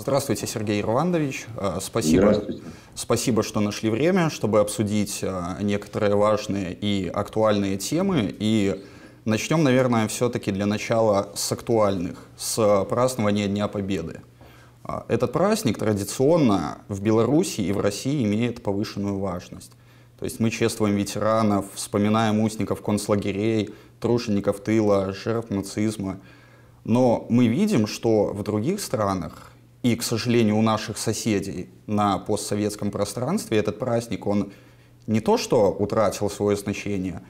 Здравствуйте, Сергей Ирландович. Э, спасибо, Здравствуйте. спасибо, что нашли время, чтобы обсудить э, некоторые важные и актуальные темы. И начнем, наверное, все-таки для начала с актуальных, с празднования Дня Победы. Э, этот праздник традиционно в Беларуси и в России имеет повышенную важность. То есть мы чествуем ветеранов, вспоминаем узников концлагерей, тружеников тыла, жертв нацизма. Но мы видим, что в других странах и, к сожалению, у наших соседей на постсоветском пространстве этот праздник, он не то что утратил свое значение,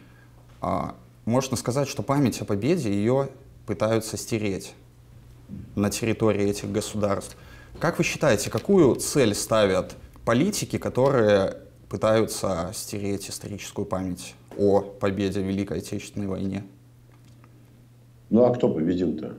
а можно сказать, что память о победе ее пытаются стереть на территории этих государств. Как вы считаете, какую цель ставят политики, которые пытаются стереть историческую память о победе в Великой Отечественной войне? Ну а кто победил-то?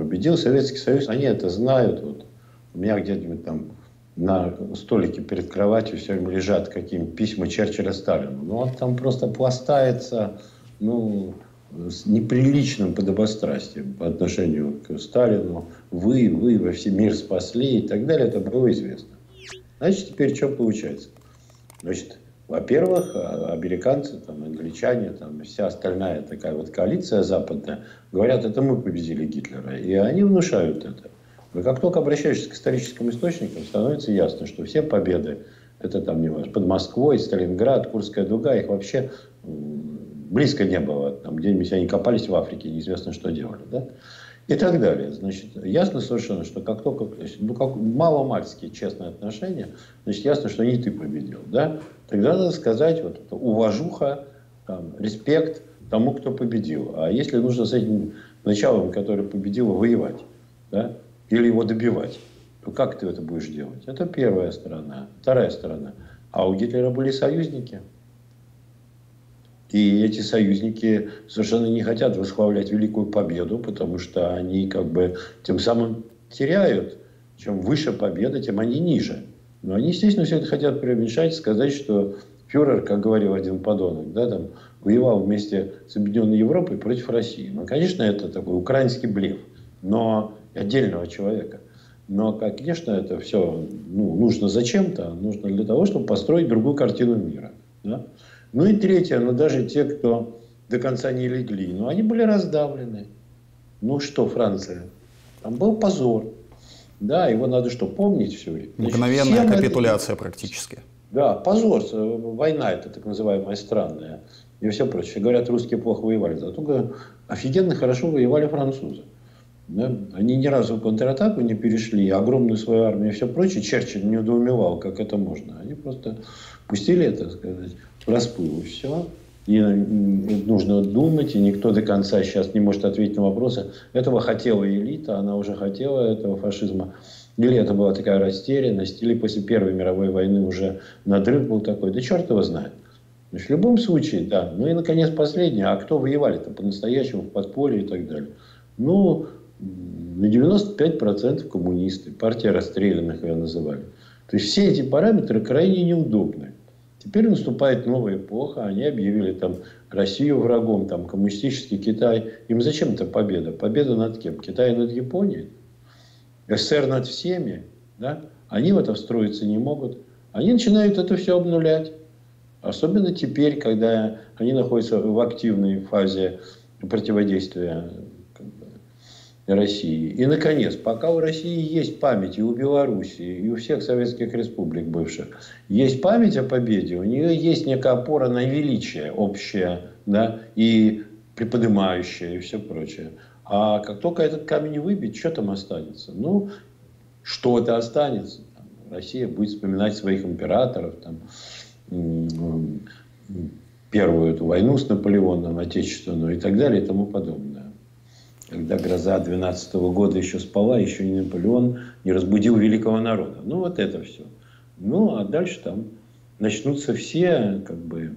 Победил Советский Союз, они это знают. Вот. У меня где-нибудь там на столике перед кроватью все время лежат какие письма Черчилля Сталину. Ну, он там просто пластается, ну, с неприличным подобострастием по отношению к Сталину. Вы, вы во все мир спасли и так далее. Это было известно. Значит, теперь что получается? Значит, во-первых, а, американцы, там, англичане, там, вся остальная такая вот коалиция западная говорят, это мы победили Гитлера. И они внушают это. Но как только обращаешься к историческим источникам, становится ясно, что все победы, это там не важно, под Москвой, Сталинград, Курская дуга, их вообще близко не было. Там где-нибудь они копались в Африке, неизвестно, что делали. Да? и так далее. Значит, ясно совершенно, что как только, ну, как мало-мальские честные отношения, значит, ясно, что не ты победил, да? Тогда надо сказать, вот, уважуха, там, респект тому, кто победил. А если нужно с этим началом, который победил, воевать, да? Или его добивать, то как ты это будешь делать? Это первая сторона. Вторая сторона. А у Гитлера были союзники – и эти союзники совершенно не хотят восхвалять великую победу, потому что они как бы тем самым теряют. Чем выше победа, тем они ниже. Но они, естественно, все это хотят преуменьшать, сказать, что фюрер, как говорил один подонок, да, там, воевал вместе с Объединенной Европой против России. Ну, конечно, это такой украинский блеф, но отдельного человека. Но, конечно, это все ну, нужно зачем-то, нужно для того, чтобы построить другую картину мира. Да? Ну и третье, ну даже те, кто до конца не легли, ну они были раздавлены. Ну что, Франция? Там был позор. Да, его надо что, помнить все время. Мгновенная капитуляция это... практически. Да, позор. Война это так называемая странная. И все прочее. Говорят, русские плохо воевали. Зато офигенно хорошо воевали французы. Да? Они ни разу в контратаку не перешли, огромную свою армию и все прочее. Черчилль не удоумевал, как это можно. Они просто пустили это, сказать, расплыл, и все. И нужно думать, и никто до конца сейчас не может ответить на вопросы. Этого хотела элита, она уже хотела этого фашизма. Или это была такая растерянность, или после Первой мировой войны уже надрыв был такой. Да черт его знает. Значит, в любом случае, да. Ну и, наконец, последнее. А кто воевали-то по-настоящему в подполье и так далее? Ну, на 95% коммунисты. Партия расстрелянных ее называли. То есть, все эти параметры крайне неудобны. Теперь наступает новая эпоха, они объявили там Россию врагом, там коммунистический Китай. Им зачем это победа? Победа над кем? Китай над Японией? СССР над всеми? Да? Они в это встроиться не могут. Они начинают это все обнулять. Особенно теперь, когда они находятся в активной фазе противодействия России. И, наконец, пока у России есть память и у Белоруссии, и у всех советских республик бывших, есть память о победе, у нее есть некая опора на величие общее, да, и приподнимающее, и все прочее. А как только этот камень выбить, что там останется? Ну, что-то останется. Там, Россия будет вспоминать своих императоров, там, первую эту войну с Наполеоном, отечественную и так далее и тому подобное когда гроза 12 -го года еще спала, еще и Наполеон не разбудил великого народа. Ну, вот это все. Ну, а дальше там начнутся все, как бы,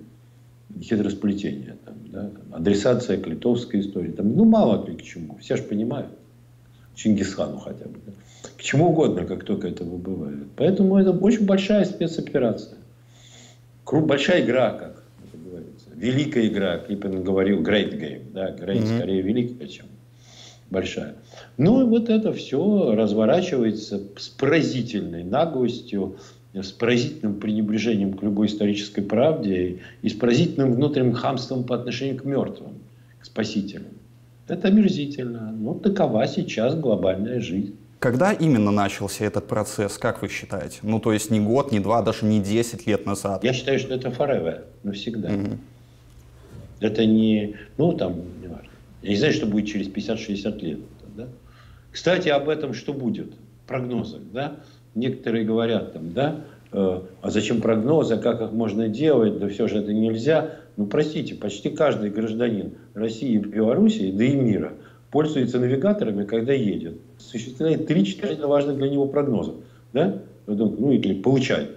хитросплетения. Там, да, там, адресация к литовской истории. Там, ну, мало ли к чему. Все же понимают. Чингисхану хотя бы. Да. К чему угодно, как только это выбывает. Поэтому это очень большая спецоперация. Большая игра, как это говорится. Великая игра. Клиппин говорил great game. Да, great mm-hmm. скорее великая, чем большая. Ну и вот это все разворачивается с поразительной наглостью, с поразительным пренебрежением к любой исторической правде и с поразительным внутренним хамством по отношению к мертвым, к спасителям. Это омерзительно. Ну, такова сейчас глобальная жизнь. Когда именно начался этот процесс, как вы считаете? Ну, то есть не год, не два, даже не 10 лет назад. Я считаю, что это forever, навсегда. Mm-hmm. Это не, ну, там, не важно. Я не знаю, что будет через 50-60 лет. Да? Кстати, об этом что будет? Прогнозы, да? Некоторые говорят там, да, э, а зачем прогнозы, как их можно делать, да все же это нельзя. Ну, простите, почти каждый гражданин России, Белоруссии, да и мира пользуется навигаторами, когда едет. Существует три чрезвычайно важных для него прогноза. Да? Ну, или получать.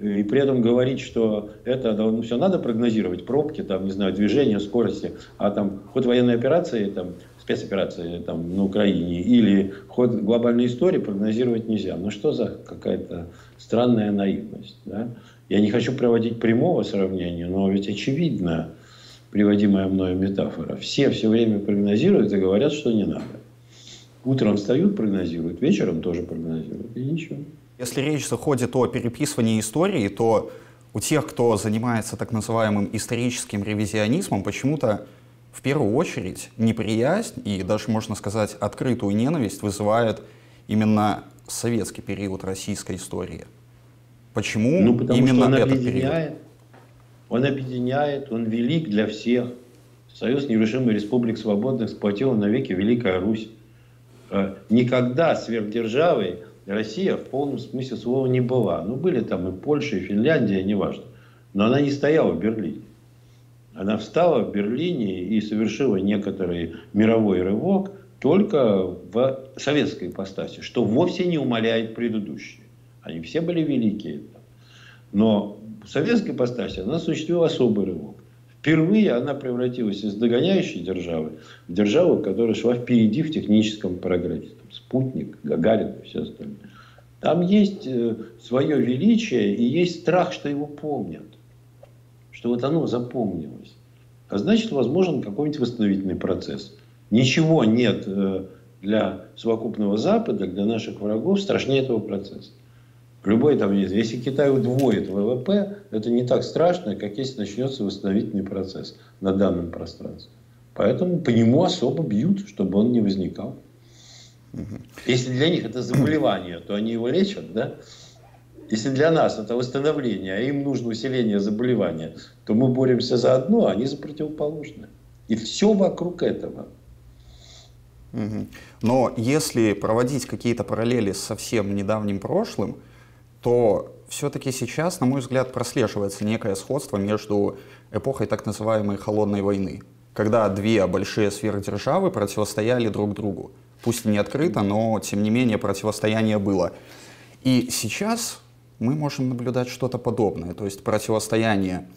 И при этом говорить, что это ну, все надо прогнозировать, пробки, там, не знаю, движение, скорости, а там ход военной операции, там, спецоперации там, на Украине или ход глобальной истории прогнозировать нельзя. Ну что за какая-то странная наивность. Да? Я не хочу проводить прямого сравнения, но ведь очевидно, приводимая мною метафора. Все все время прогнозируют и говорят, что не надо. Утром встают, прогнозируют, вечером тоже прогнозируют. И ничего. Если речь заходит о переписывании истории, то у тех, кто занимается так называемым историческим ревизионизмом, почему-то в первую очередь неприязнь и даже, можно сказать, открытую ненависть вызывает именно советский период российской истории. Почему ну, потому именно что он этот объединяет, период? Он объединяет, он велик для всех. Союз нерушимых республик свободных сплотила навеки Великая Русь. Э, никогда сверхдержавой Россия в полном смысле слова не была. Ну, были там и Польша, и Финляндия, неважно. Но она не стояла в Берлине. Она встала в Берлине и совершила некоторый мировой рывок только в советской ипостаси, что вовсе не умаляет предыдущие. Они все были великие. Но в советской ипостаси она осуществила особый рывок. Впервые она превратилась из догоняющей державы в державу, которая шла впереди в техническом прогрессе. Спутник, Гагарин и все остальное. Там есть э, свое величие и есть страх, что его помнят. Что вот оно запомнилось. А значит, возможен какой-нибудь восстановительный процесс. Ничего нет э, для совокупного Запада, для наших врагов страшнее этого процесса. Любой там, если Китай удвоит ВВП, это не так страшно, как если начнется восстановительный процесс на данном пространстве. Поэтому по нему особо бьют, чтобы он не возникал. Если для них это заболевание, то они его лечат, да? Если для нас это восстановление, а им нужно усиление заболевания, то мы боремся за одно, а они за противоположное. И все вокруг этого. Но если проводить какие-то параллели с совсем недавним прошлым, то все-таки сейчас, на мой взгляд, прослеживается некое сходство между эпохой так называемой холодной войны, когда две большие сверхдержавы противостояли друг другу. Пусть и не открыто, но тем не менее противостояние было. И сейчас мы можем наблюдать что-то подобное, то есть противостояние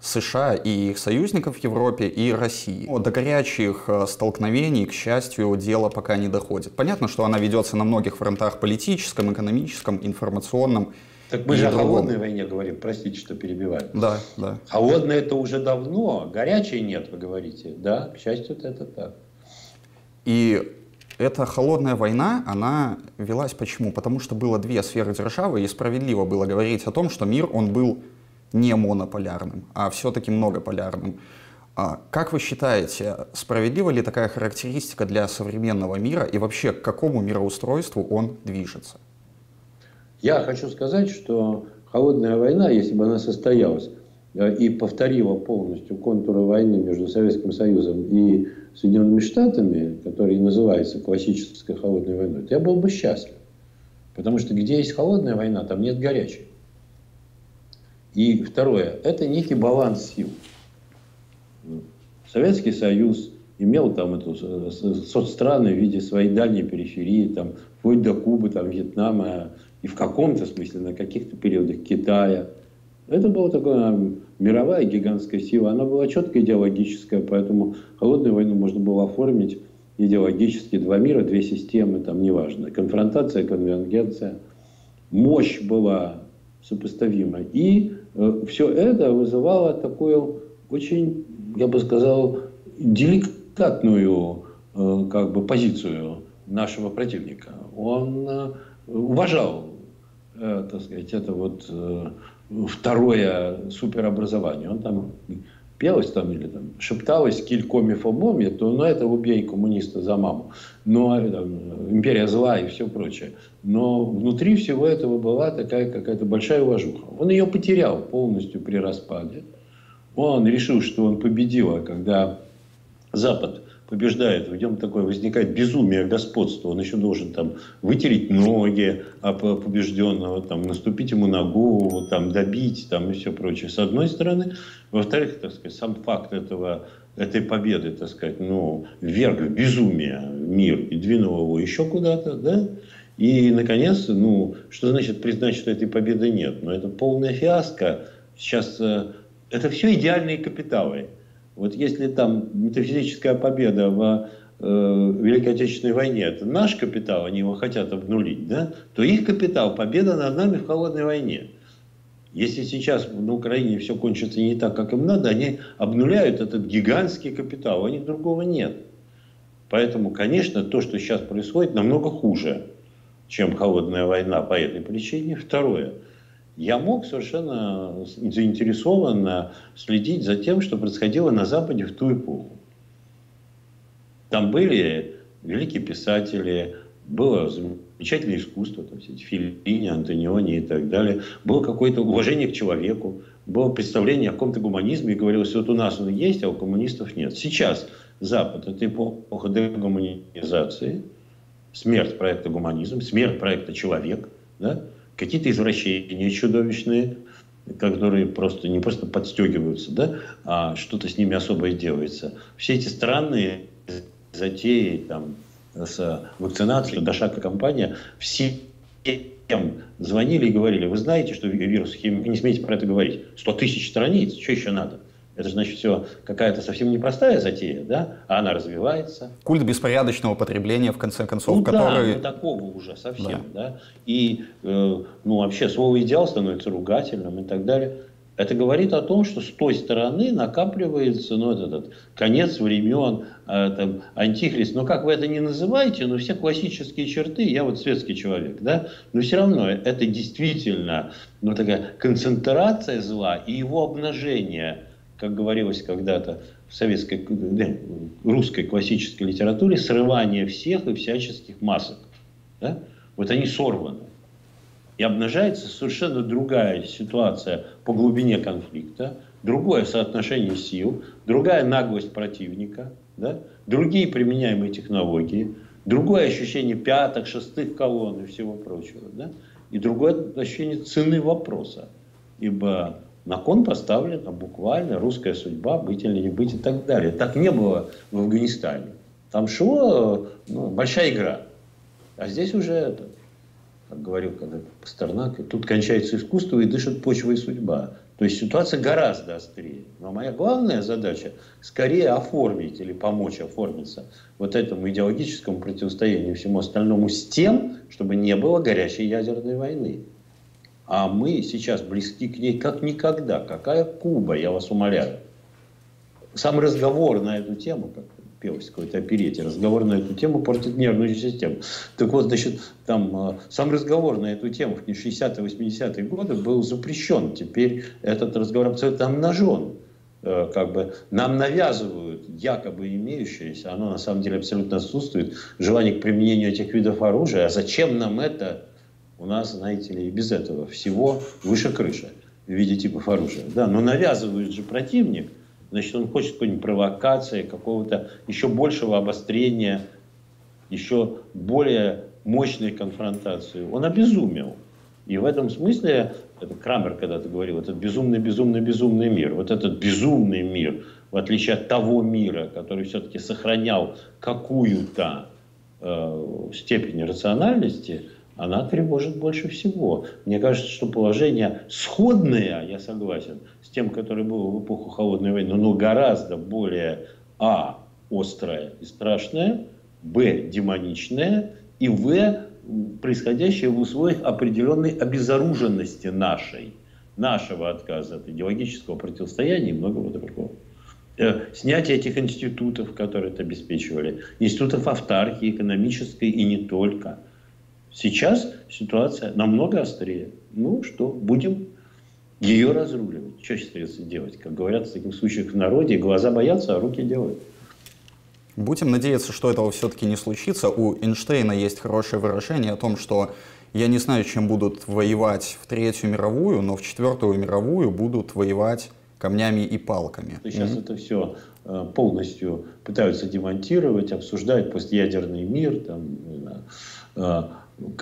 США и их союзников в Европе и России. До горячих э, столкновений, к счастью, дело пока не доходит. Понятно, что она ведется на многих фронтах политическом, экономическом, информационном. Так мы же о холодной войне говорим, простите, что перебиваю. Да, да. Холодная это уже давно, горячей нет, вы говорите. Да, к счастью, это так. И эта холодная война, она велась почему? Потому что было две сферы державы, и справедливо было говорить о том, что мир, он был не монополярным, а все-таки многополярным. А как вы считаете, справедлива ли такая характеристика для современного мира и вообще к какому мироустройству он движется? Я хочу сказать, что холодная война, если бы она состоялась э, и повторила полностью контуры войны между Советским Союзом и Соединенными Штатами, которая называется классической холодной войной, то я был бы счастлив. Потому что где есть холодная война, там нет горячей. И второе, это некий баланс сил. Советский Союз имел там эту соцстраны в виде своей дальней периферии, там, вплоть до Кубы, там, Вьетнама, и в каком-то смысле на каких-то периодах Китая. Это была такая мировая гигантская сила. Она была четко идеологическая, поэтому холодную войну можно было оформить идеологически. Два мира, две системы, там неважно. Конфронтация, конвергенция. Мощь была сопоставима. И Э, все это вызывало такую очень, я бы сказал, деликатную как бы позицию нашего противника. Он уважал, так сказать, это вот второе суперобразование. Он там пелось там или там шепталось килькоми фомоми, то ну, это убей коммуниста за маму. Но там, империя зла и все прочее. Но внутри всего этого была такая какая-то большая уважуха. Он ее потерял полностью при распаде. Он решил, что он победил, а когда Запад побеждает, в нем такое возникает безумие господства. Он еще должен там вытереть ноги побежденного, там, наступить ему на голову, там, добить там, и все прочее. С одной стороны. Во-вторых, так сказать, сам факт этого, этой победы, так сказать, ну, вверг в безумие мир и двинул его еще куда-то, да? И, наконец, ну, что значит признать, что этой победы нет? Ну, это полная фиаско. Сейчас э, это все идеальные капиталы. Вот если там метафизическая победа в э, Великой Отечественной войне это наш капитал, они его хотят обнулить, да, то их капитал победа над нами в холодной войне. Если сейчас на Украине все кончится не так, как им надо, они обнуляют этот гигантский капитал, у них другого нет. Поэтому, конечно, то, что сейчас происходит, намного хуже, чем холодная война по этой причине. Второе – я мог совершенно заинтересованно следить за тем, что происходило на Западе в ту эпоху. Там были великие писатели, было замечательное искусство, там все эти Филини, Антониони и так далее. Было какое-то уважение к человеку, было представление о каком-то гуманизме, и говорилось, вот у нас он есть, а у коммунистов нет. Сейчас Запад – это эпоха дегуманизации, смерть проекта гуманизм, смерть проекта человек, да? Какие-то извращения чудовищные, которые просто не просто подстегиваются, да, а что-то с ними особое делается. Все эти странные затеи там, с вакцинацией, Дошака компания, все звонили и говорили, вы знаете, что вирус химии, не смейте про это говорить, 100 тысяч страниц, что еще надо? Это же, значит, все какая-то совсем непростая затея, да? А она развивается. Культ беспорядочного потребления, в конце концов, ну, который... Да, ну, такого уже совсем, да. да? И, э, ну, вообще, слово «идеал» становится ругательным и так далее. Это говорит о том, что с той стороны накапливается ну, этот, этот конец времен, э, там, антихрист. Но как вы это не называете, но все классические черты, я вот светский человек, да, но все равно это действительно ну, такая концентрация зла и его обнажение – как говорилось когда-то в советской, русской классической литературе, срывание всех и всяческих масок. Да? Вот они сорваны. И обнажается совершенно другая ситуация по глубине конфликта, другое соотношение сил, другая наглость противника, да? другие применяемые технологии, другое ощущение пятых, шестых колонн и всего прочего. Да? И другое ощущение цены вопроса. Ибо на кон поставлена буквально русская судьба, быть или не быть и так далее. Так не было в Афганистане. Там шло ну, большая игра. А здесь уже, это, как говорил когда Пастернак, тут кончается искусство и дышит почва и судьба. То есть ситуация гораздо острее. Но моя главная задача скорее оформить или помочь оформиться вот этому идеологическому противостоянию всему остальному с тем, чтобы не было горячей ядерной войны. А мы сейчас близки к ней как никогда. Какая Куба, я вас умоляю. Сам разговор на эту тему, как пелось какой-то оперете, разговор на эту тему портит нервную систему. Так вот, значит, там а, сам разговор на эту тему в 60-80-е годы был запрещен. Теперь этот разговор абсолютно обнажен. Э, как бы нам навязывают якобы имеющееся, оно на самом деле абсолютно отсутствует, желание к применению этих видов оружия. А зачем нам это? У нас, знаете ли, и без этого всего выше крыши в виде типов оружия. Да, но навязывает же противник, значит, он хочет какой-нибудь провокации, какого-то еще большего обострения, еще более мощной конфронтации. Он обезумел. И в этом смысле, это Крамер когда-то говорил, этот безумный, безумный, безумный мир. Вот этот безумный мир, в отличие от того мира, который все-таки сохранял какую-то э, степень рациональности, она тревожит больше всего. Мне кажется, что положение сходное, я согласен, с тем, которое было в эпоху Холодной войны, но гораздо более а. острое и страшное, б. демоничное и в. происходящее в условиях определенной обезоруженности нашей, нашего отказа от идеологического противостояния и многого другого. Э, снятие этих институтов, которые это обеспечивали, институтов автархии, экономической и не только. Сейчас ситуация намного острее. Ну что, будем ее разруливать. Что сейчас делать? Как говорят в таких случаях в народе, глаза боятся, а руки делают. Будем надеяться, что этого все-таки не случится. У Эйнштейна есть хорошее выражение о том, что я не знаю, чем будут воевать в Третью мировую, но в Четвертую мировую будут воевать камнями и палками. Сейчас mm-hmm. это все э, полностью пытаются демонтировать, обсуждают постядерный мир, там, э,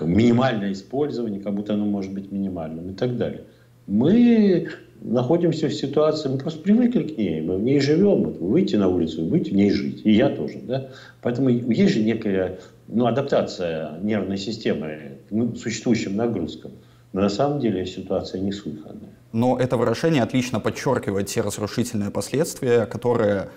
минимальное использование, как будто оно может быть минимальным и так далее. Мы находимся в ситуации, мы просто привыкли к ней, мы в ней живем, вот, выйти на улицу, выйти в ней жить, и я тоже, да. Поэтому есть же некая ну, адаптация нервной системы к существующим нагрузкам. Но на самом деле ситуация неслыханная. Но это выражение отлично подчеркивает те разрушительные последствия, которые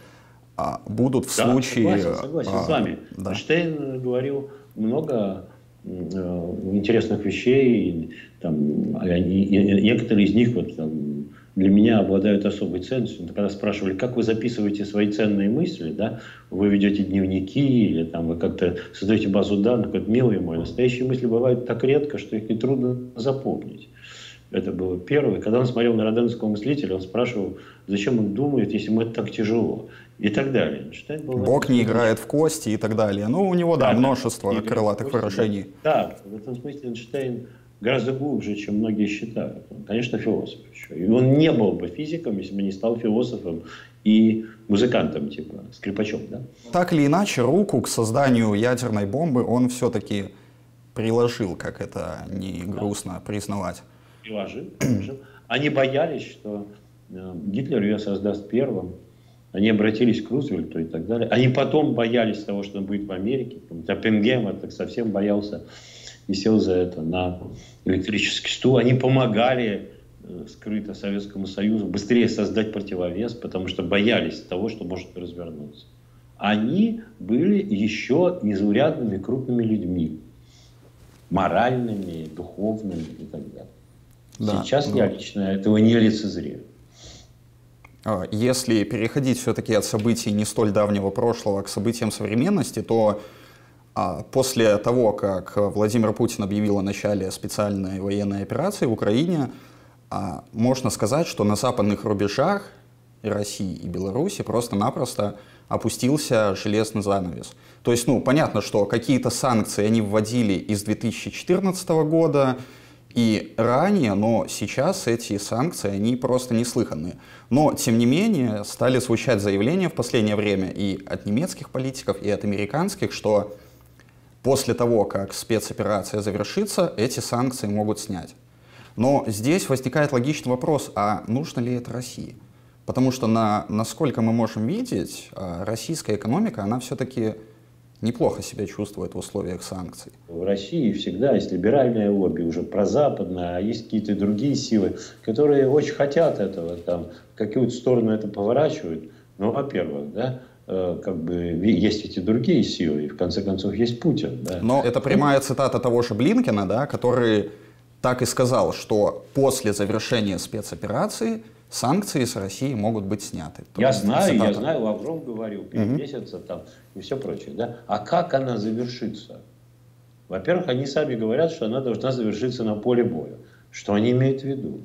а, будут в да, случае... Согласен, согласен а, с вами. Да. Штейн говорил много интересных вещей, там, они, некоторые из них вот, там, для меня обладают особой ценностью. Когда спрашивали, как вы записываете свои ценные мысли, да, вы ведете дневники или там, вы как-то создаете базу данных, говорит, милый мой, настоящие мысли бывают так редко, что их нетрудно запомнить. Это было первое. Когда он смотрел на роденского мыслителя, он спрашивал, зачем он думает, если ему это так тяжело. И так далее. Штайн был Бог не играет в кости и так далее. Ну, у него, да, да множество крылатых выражений. Да, в этом смысле Эйнштейн гораздо глубже, чем многие считают. Он, конечно, философ еще. И он не был бы физиком, если бы не стал философом и музыкантом, типа скрипачом. Да? Так или иначе, руку к созданию ядерной бомбы он все-таки приложил, как это не грустно да. признавать. Приложил, приложил. Они боялись, что э, Гитлер ее создаст первым. Они обратились к Рузвельту и так далее. Они потом боялись того, что он будет в Америке. Оппенгеймер так совсем боялся и сел за это на электрический стул. Они помогали э, скрыто Советскому Союзу быстрее создать противовес, потому что боялись того, что может развернуться. Они были еще незаурядными крупными людьми, моральными, духовными и так далее. Да, Сейчас да. я лично этого не лицезрею. А, если переходить все-таки от событий не столь давнего прошлого к событиям современности, то а после того, как Владимир Путин объявил о начале специальной военной операции в Украине, а, можно сказать, что на западных рубежах и России, и Беларуси просто-напросто опустился железный занавес. То есть, ну, понятно, что какие-то санкции они вводили из 2014 года и ранее, но сейчас эти санкции, они просто неслыханные. Но, тем не менее, стали звучать заявления в последнее время и от немецких политиков, и от американских, что После того, как спецоперация завершится, эти санкции могут снять. Но здесь возникает логичный вопрос, а нужно ли это России? Потому что, на, насколько мы можем видеть, а, российская экономика, она все-таки неплохо себя чувствует в условиях санкций. В России всегда есть либеральное лобби, уже прозападное, а есть какие-то другие силы, которые очень хотят этого, там, в какую-то сторону это поворачивают. Ну, во-первых, да, Э, как бы есть эти другие силы, и в конце концов есть Путин. Да. Но это прямая цитата того же Блинкина, да, который так и сказал, что после завершения спецоперации санкции с России могут быть сняты. То я знаю, цитата. я знаю, Лавров говорил, перевесятся угу. там и все прочее. Да? А как она завершится? Во-первых, они сами говорят, что она должна завершиться на поле боя. Что они имеют в виду?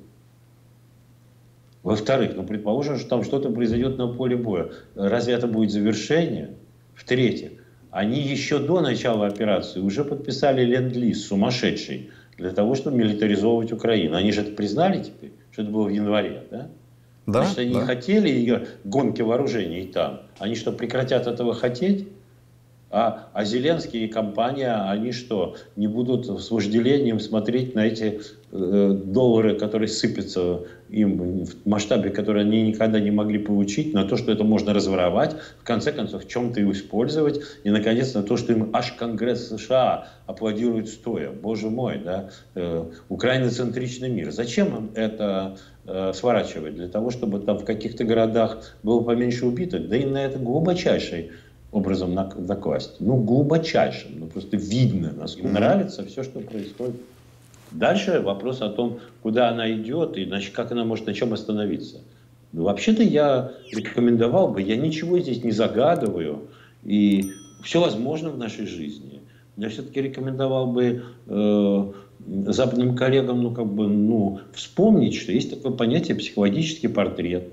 Во-вторых, ну, предположим, что там что-то произойдет на поле боя. Разве это будет завершение? В-третьих, они еще до начала операции уже подписали ленд-лиз сумасшедший для того, чтобы милитаризовывать Украину. Они же это признали теперь, что это было в январе, да? Да, Значит, они да. хотели гонки вооружений там. Они что, прекратят этого хотеть? А, а Зеленский и компания, они что, не будут с вожделением смотреть на эти доллары, которые сыпятся им в масштабе, который они никогда не могли получить, на то, что это можно разворовать, в конце концов, в чем-то и использовать, и, наконец, на то, что им аж Конгресс США аплодирует стоя. Боже мой, да, э, украиноцентричный мир. Зачем им это э, сворачивать? Для того, чтобы там в каких-то городах было поменьше убитых? Да им на это глубочайший образом накласть. Ну, глубочайшим. Ну, просто видно, насколько нравится все, что происходит. Дальше вопрос о том, куда она идет и значит, как она может на чем остановиться. Ну, вообще-то я рекомендовал бы, я ничего здесь не загадываю, и все возможно в нашей жизни. Я все-таки рекомендовал бы э, западным коллегам, ну, как бы, ну, вспомнить, что есть такое понятие психологический портрет,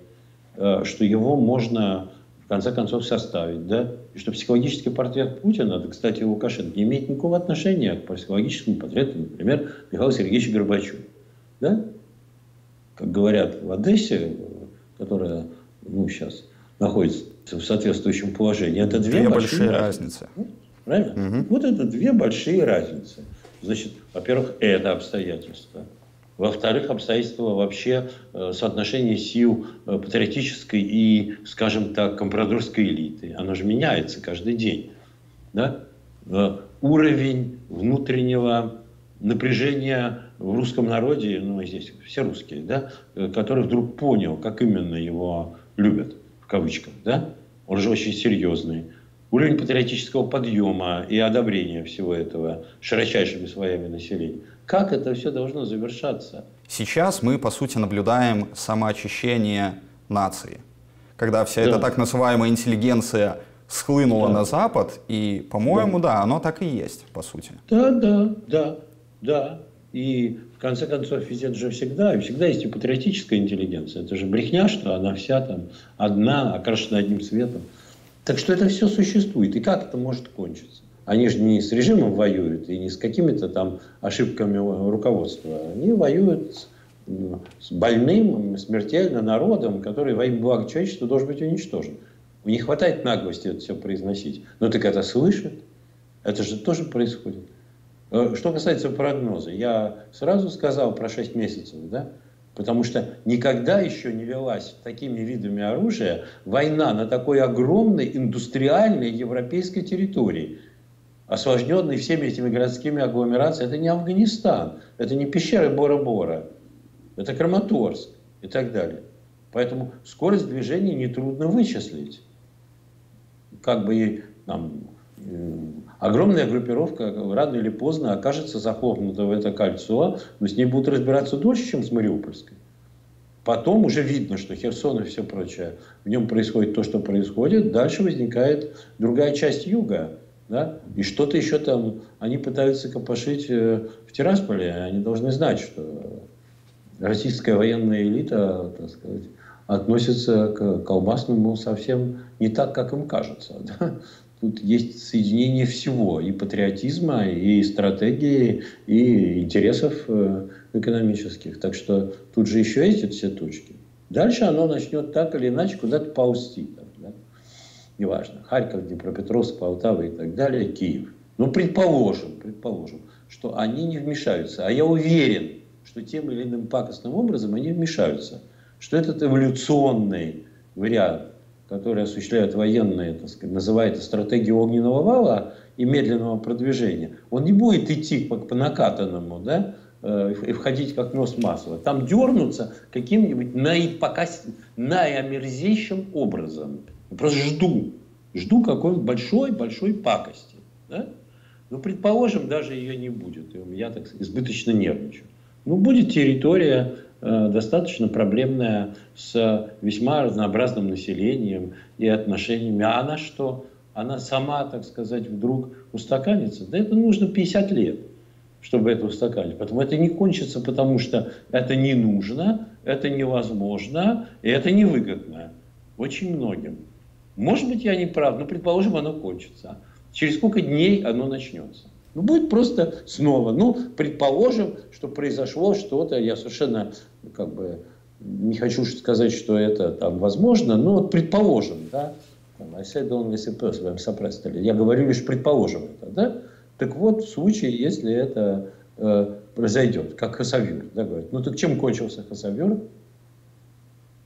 э, что его можно конце концов составить, да, и что психологический портрет Путина, да, кстати, Лукашенко, не имеет никакого отношения к психологическому портрету, например, Михаила Сергеевича Горбачева, да, как говорят в Одессе, которая, ну, сейчас находится в соответствующем положении, это две, две большие, большие разницы. разницы. Правильно? Угу. Вот это две большие разницы. Значит, во-первых, это обстоятельство. Во-вторых, обстоятельства вообще э, соотношения сил э, патриотической и, скажем так, компрадорской элиты. Оно же меняется каждый день. Да? Э, уровень внутреннего напряжения в русском народе, ну, здесь все русские, да, который вдруг понял, как именно его любят, в кавычках, да, он же очень серьезный уровень патриотического подъема и одобрения всего этого широчайшими слоями населения. Как это все должно завершаться? Сейчас мы, по сути, наблюдаем самоочищение нации. Когда вся да. эта так называемая интеллигенция схлынула да. на Запад, и, по-моему, да. да, оно так и есть, по сути. Да, да, да, да. И в конце концов, ведь это же всегда, и всегда есть и патриотическая интеллигенция. Это же брехня, что она вся там одна, окрашена одним цветом. Так что это все существует. И как это может кончиться? Они же не с режимом воюют и не с какими-то там ошибками руководства. Они воюют с, ну, больным, смертельно народом, который во имя блага человечества должен быть уничтожен. У них хватает наглости это все произносить. Но так это слышат. Это же тоже происходит. Э, что касается прогноза, я сразу сказал про 6 месяцев, да? Потому что никогда еще не велась такими видами оружия война на такой огромной индустриальной европейской территории, осложненной всеми этими городскими агломерациями. Это не Афганистан, это не пещеры Бора-Бора, это Краматорск и так далее. Поэтому скорость движения нетрудно вычислить. Как бы и там, огромная группировка рано или поздно окажется захлопнута в это кольцо, но с ней будут разбираться дольше, чем с Мариупольской. Потом уже видно, что Херсон и все прочее, в нем происходит то, что происходит, дальше возникает другая часть юга. Да? И что-то еще там они пытаются копошить э, в Тирасполе. Они должны знать, что российская военная элита, так сказать, относится к колбасному совсем не так, как им кажется. Да? тут есть соединение всего, и патриотизма, и стратегии, и интересов э, экономических. Так что тут же еще эти все точки. Дальше оно начнет так или иначе куда-то ползти. Неважно, Харьков, Днепропетровск, Полтава и так далее, Киев. Ну, предположим, предположим, что они не вмешаются. А я уверен, что тем или иным пакостным образом они вмешаются. Что этот эволюционный вариант который осуществляют военные, так сказать, называют стратегией огненного вала и медленного продвижения, он не будет идти по, по накатанному, да, э, и входить как нос масла. Там дернуться каким-нибудь наипока, наиомерзейшим образом. Я просто жду. Жду какой-нибудь большой-большой пакости. Да? Ну, предположим, даже ее не будет. И я так избыточно нервничаю. Ну, будет территория Э, достаточно проблемная с весьма разнообразным населением и отношениями. А она что? Она сама, так сказать, вдруг устаканится? Да это нужно 50 лет, чтобы это устаканить. Поэтому это не кончится, потому что это не нужно, это невозможно, и это невыгодно очень многим. Может быть, я не прав, но, предположим, оно кончится. Через сколько дней оно начнется? Ну, будет просто снова. Ну, предположим, что произошло что-то, я совершенно как бы не хочу сказать, что это там возможно, но вот предположим, да, I said only suppose, I'm suppressed. Я говорю лишь предположим это, да. Так вот, в случае, если это э, произойдет, как Хасавюр, да, говорит. Ну, так чем кончился Хасавюр?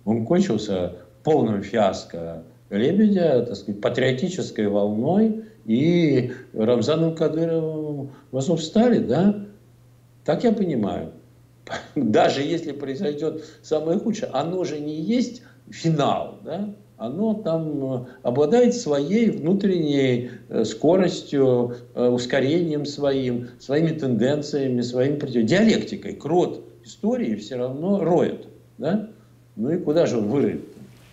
Он кончился полным фиаско Лебедя, так сказать, патриотической волной, и Рамзаном Кадыровым в стали, да? Так я понимаю. Даже если произойдет самое худшее, оно же не есть финал, да? Оно там э, обладает своей внутренней э, скоростью, э, ускорением своим, своими тенденциями, своим диалектикой. Крот истории все равно роет. Да? Ну и куда же он вырыт?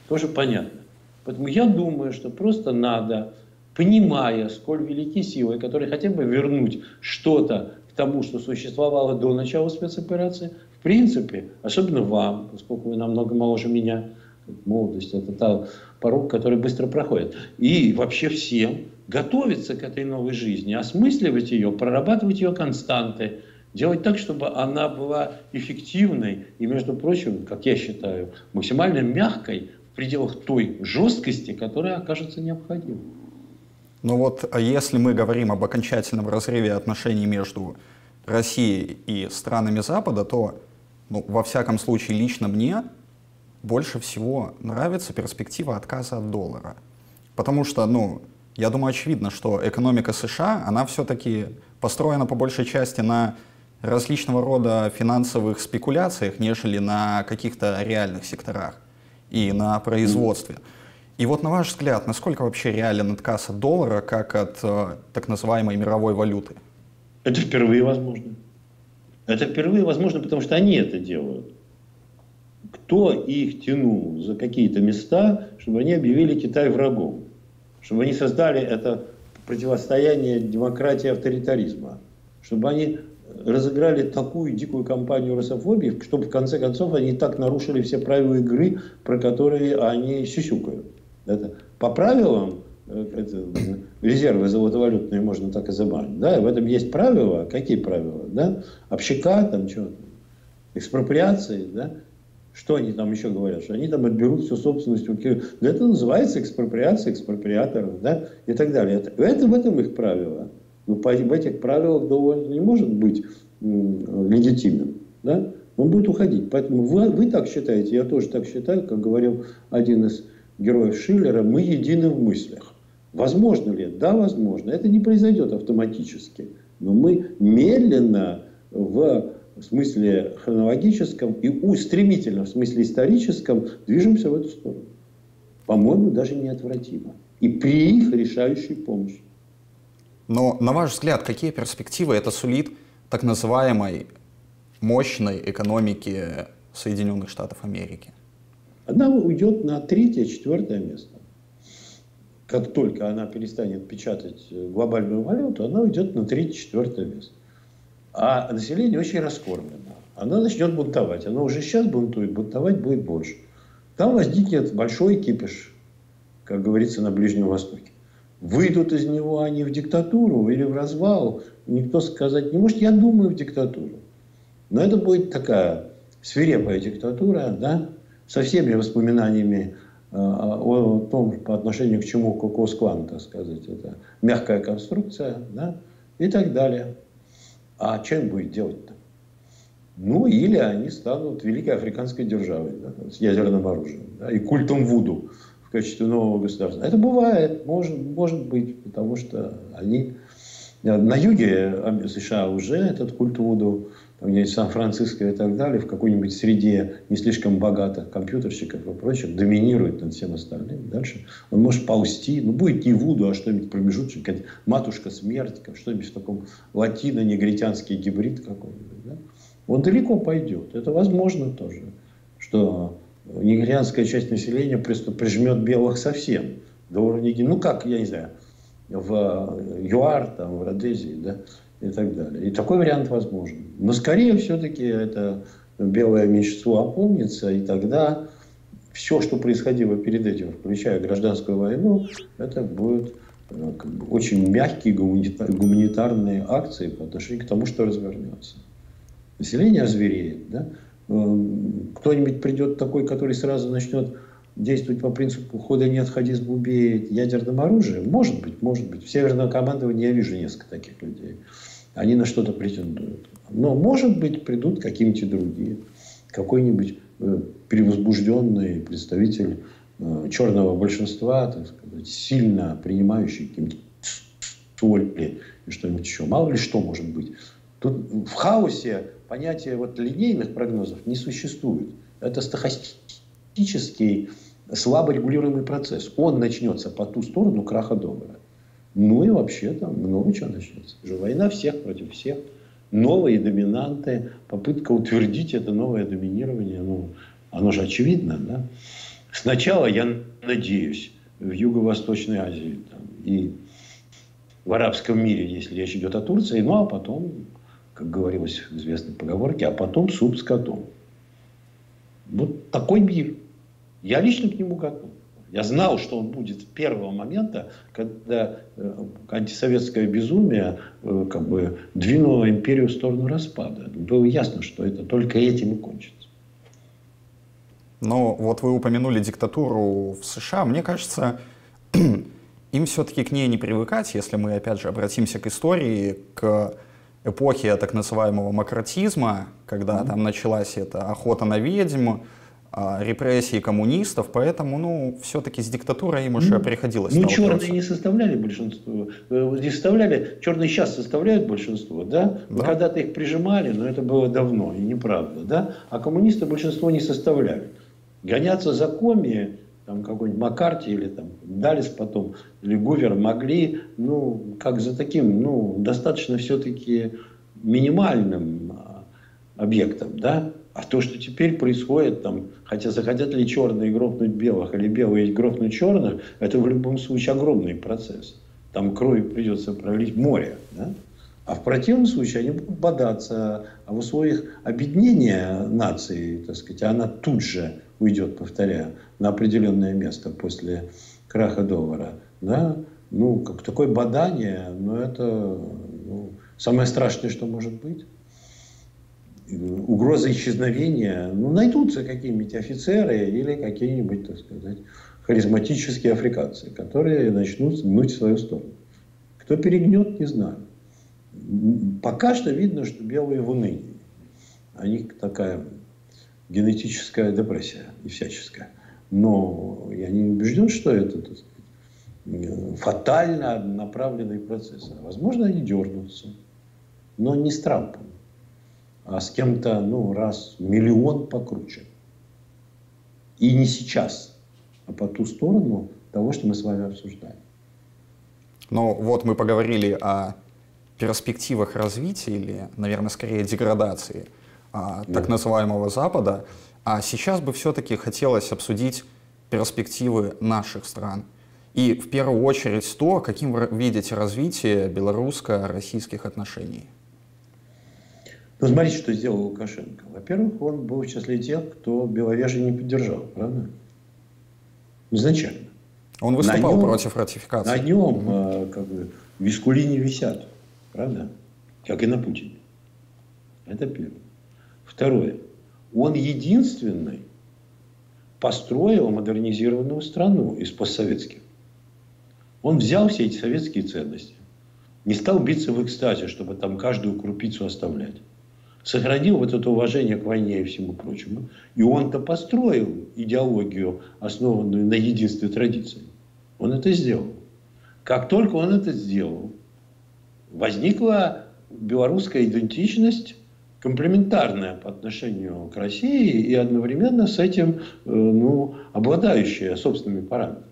Тоже понятно. Поэтому я думаю, что просто надо, понимая, сколь велики силы, которые хотят бы вернуть что-то к тому, что существовало до начала спецоперации, в принципе, особенно вам, поскольку вы намного моложе меня, молодость это та порог, который быстро проходит. И вообще всем готовиться к этой новой жизни, осмысливать ее, прорабатывать ее константы, делать так, чтобы она была эффективной и, между прочим, как я считаю, максимально мягкой в пределах той жесткости, которая окажется необходимой. Ну вот, а если мы говорим об окончательном разрыве отношений между Россией и странами Запада, то, ну, во всяком случае, лично мне больше всего нравится перспектива отказа от доллара. Потому что, ну, я думаю, очевидно, что экономика США, она все-таки построена по большей части на различного рода финансовых спекуляциях, нежели на каких-то реальных секторах и на производстве. И вот на ваш взгляд, насколько вообще реален отказ от доллара как от э, так называемой мировой валюты? Это впервые возможно. Это впервые возможно, потому что они это делают кто их тянул за какие-то места, чтобы они объявили Китай врагом, чтобы они создали это противостояние демократии и авторитаризма, чтобы они разыграли такую дикую кампанию русофобии, чтобы в конце концов они так нарушили все правила игры, про которые они сисюкают. Это, по правилам э, это, резервы золотовалютные можно так и забанить. Да? В этом есть правила. Какие правила? Да? Общака, там что экспроприации, да? Что они там еще говорят? Что они там отберут всю собственность у это называется экспроприация экспроприаторов, да, и так далее. Это, это в этом их правило. Но по, в этих правилах довольно не может быть м, легитимным, да. Он будет уходить. Поэтому вы, вы так считаете, я тоже так считаю, как говорил один из героев Шиллера, мы едины в мыслях. Возможно ли? Да, возможно. Это не произойдет автоматически. Но мы медленно в смысле хронологическом и стремительно в смысле историческом движемся в эту сторону. По-моему, даже неотвратимо. И при их решающей помощи. Но, на ваш взгляд, какие перспективы это сулит так называемой мощной экономике Соединенных Штатов Америки? Она уйдет на третье, четвертое место. Как только она перестанет печатать глобальную валюту, она уйдет на третье, четвертое место. А население очень раскормлено. Оно начнет бунтовать. Оно уже сейчас бунтует, бунтовать будет больше. Там возникнет большой кипиш, как говорится, на Ближнем Востоке. Выйдут из него они в диктатуру или в развал, никто сказать не может. Я думаю, в диктатуру. Но это будет такая свирепая диктатура, да, со всеми воспоминаниями э, о том, по отношению к чему Кокос-клан, так сказать, это мягкая конструкция, да, и так далее. А им будет делать-то? Ну, или они станут великой африканской державой да, с ядерным оружием да, и культом Вуду в качестве нового государства. Это бывает, может, может быть, потому что они на юге США уже этот культ Вуду где Сан-Франциско и так далее, в какой-нибудь среде не слишком богатых компьютерщиков и прочих, доминирует над всем остальным. Дальше он может ползти, ну, будет не Вуду, а что-нибудь промежуточное, матушка смерть, что-нибудь в таком латино-негритянский гибрид какой-нибудь. Да? Он далеко пойдет. Это возможно тоже, что негритянская часть населения просто прижмет белых совсем до уровня, ну как, я не знаю, в ЮАР, там, в Родезии, да, и так далее. И такой вариант возможен. Но скорее все-таки это белое меньшинство опомнится, и тогда все, что происходило перед этим, включая гражданскую войну, это будут э, очень мягкие гуманитарные акции по отношению к тому, что развернется. Население озвереет. Да? Э, кто-нибудь придет такой, который сразу начнет действовать по принципу «хода не отходи, сбубеет» ядерным оружием? Может быть, может быть. В Северном командовании я вижу несколько таких людей они на что-то претендуют. Но, может быть, придут какие-нибудь другие. Какой-нибудь э, перевозбужденный представитель э, черного большинства, так сказать, сильно принимающий каким-то соли и что-нибудь еще. Мало ли что может быть. Тут в хаосе понятия вот линейных прогнозов не существует. Это стахастический, слабо регулируемый процесс. Он начнется по ту сторону краха доллара. Ну и вообще там много чего начнется. Уже война всех против всех. Новые доминанты, попытка утвердить это новое доминирование. Ну, Оно же очевидно, да? Сначала, я надеюсь, в Юго-Восточной Азии там, и в арабском мире, если речь идет о Турции, ну а потом, как говорилось в известной поговорке, а потом суп с котом. Вот такой мир. Я лично к нему готов. Я знал, что он будет с первого момента, когда э, антисоветское безумие э, как бы двинуло империю в сторону распада. Было ясно, что это только этим и кончится. Но вот вы упомянули диктатуру в США. Мне кажется, им все-таки к ней не привыкать, если мы, опять же, обратимся к истории, к эпохе так называемого макротизма, когда mm-hmm. там началась эта охота на ведьм, а, репрессии коммунистов, поэтому, ну, все-таки с диктатурой им уже ну, приходилось Ну, черные не составляли большинство. Э, не составляли, черные сейчас составляют большинство, да? да. Когда-то их прижимали, но это было давно, и неправда, да? А коммунисты большинство не составляли гоняться за коми, там какой-нибудь Маккарти или там Далис потом, или Гувер могли, ну, как за таким, ну, достаточно все-таки минимальным а, объектом, да, а то, что теперь происходит, там, хотя захотят ли черные грохнуть белых или белые грохнуть черных, это в любом случае огромный процесс. Там крови придется пролить море. Да? А в противном случае они будут бодаться. А в условиях объединения нации, так сказать, она тут же уйдет, повторяю, на определенное место после краха доллара, да, ну, как такое бадание, но это ну, самое страшное, что может быть. Угроза исчезновения, ну, найдутся какие-нибудь офицеры или какие-нибудь, так сказать, харизматические африканцы, которые начнут гнуть в свою сторону. Кто перегнет, не знаю. Пока что видно, что белые в унынии. У них такая генетическая депрессия и всяческая. Но я не убежден, что это так сказать, фатально направленный процесс. Возможно, они дернутся, но не с Трампом, а с кем-то, ну, раз миллион покруче. И не сейчас, а по ту сторону того, что мы с вами обсуждаем. Ну, вот мы поговорили о перспективах развития или, наверное, скорее деградации – а, так называемого Запада. А сейчас бы все-таки хотелось обсудить перспективы наших стран. И в первую очередь то, каким вы видите развитие белорусско-российских отношений. Ну, смотрите, что сделал Лукашенко. Во-первых, он был в числе тех, кто Беловежье не поддержал, правда? Изначально. Он выступал нем, против ратификации. На нем угу. как бы, вискули не висят, правда? Как и на Путине. Это первое. Второе. Он единственный построил модернизированную страну из постсоветских. Он взял все эти советские ценности, не стал биться в экстазе, чтобы там каждую крупицу оставлять. Сохранил вот это уважение к войне и всему прочему. И он-то построил идеологию, основанную на единстве традиций. Он это сделал. Как только он это сделал, возникла белорусская идентичность комплементарная по отношению к России и одновременно с этим э, ну, обладающая собственными параметрами.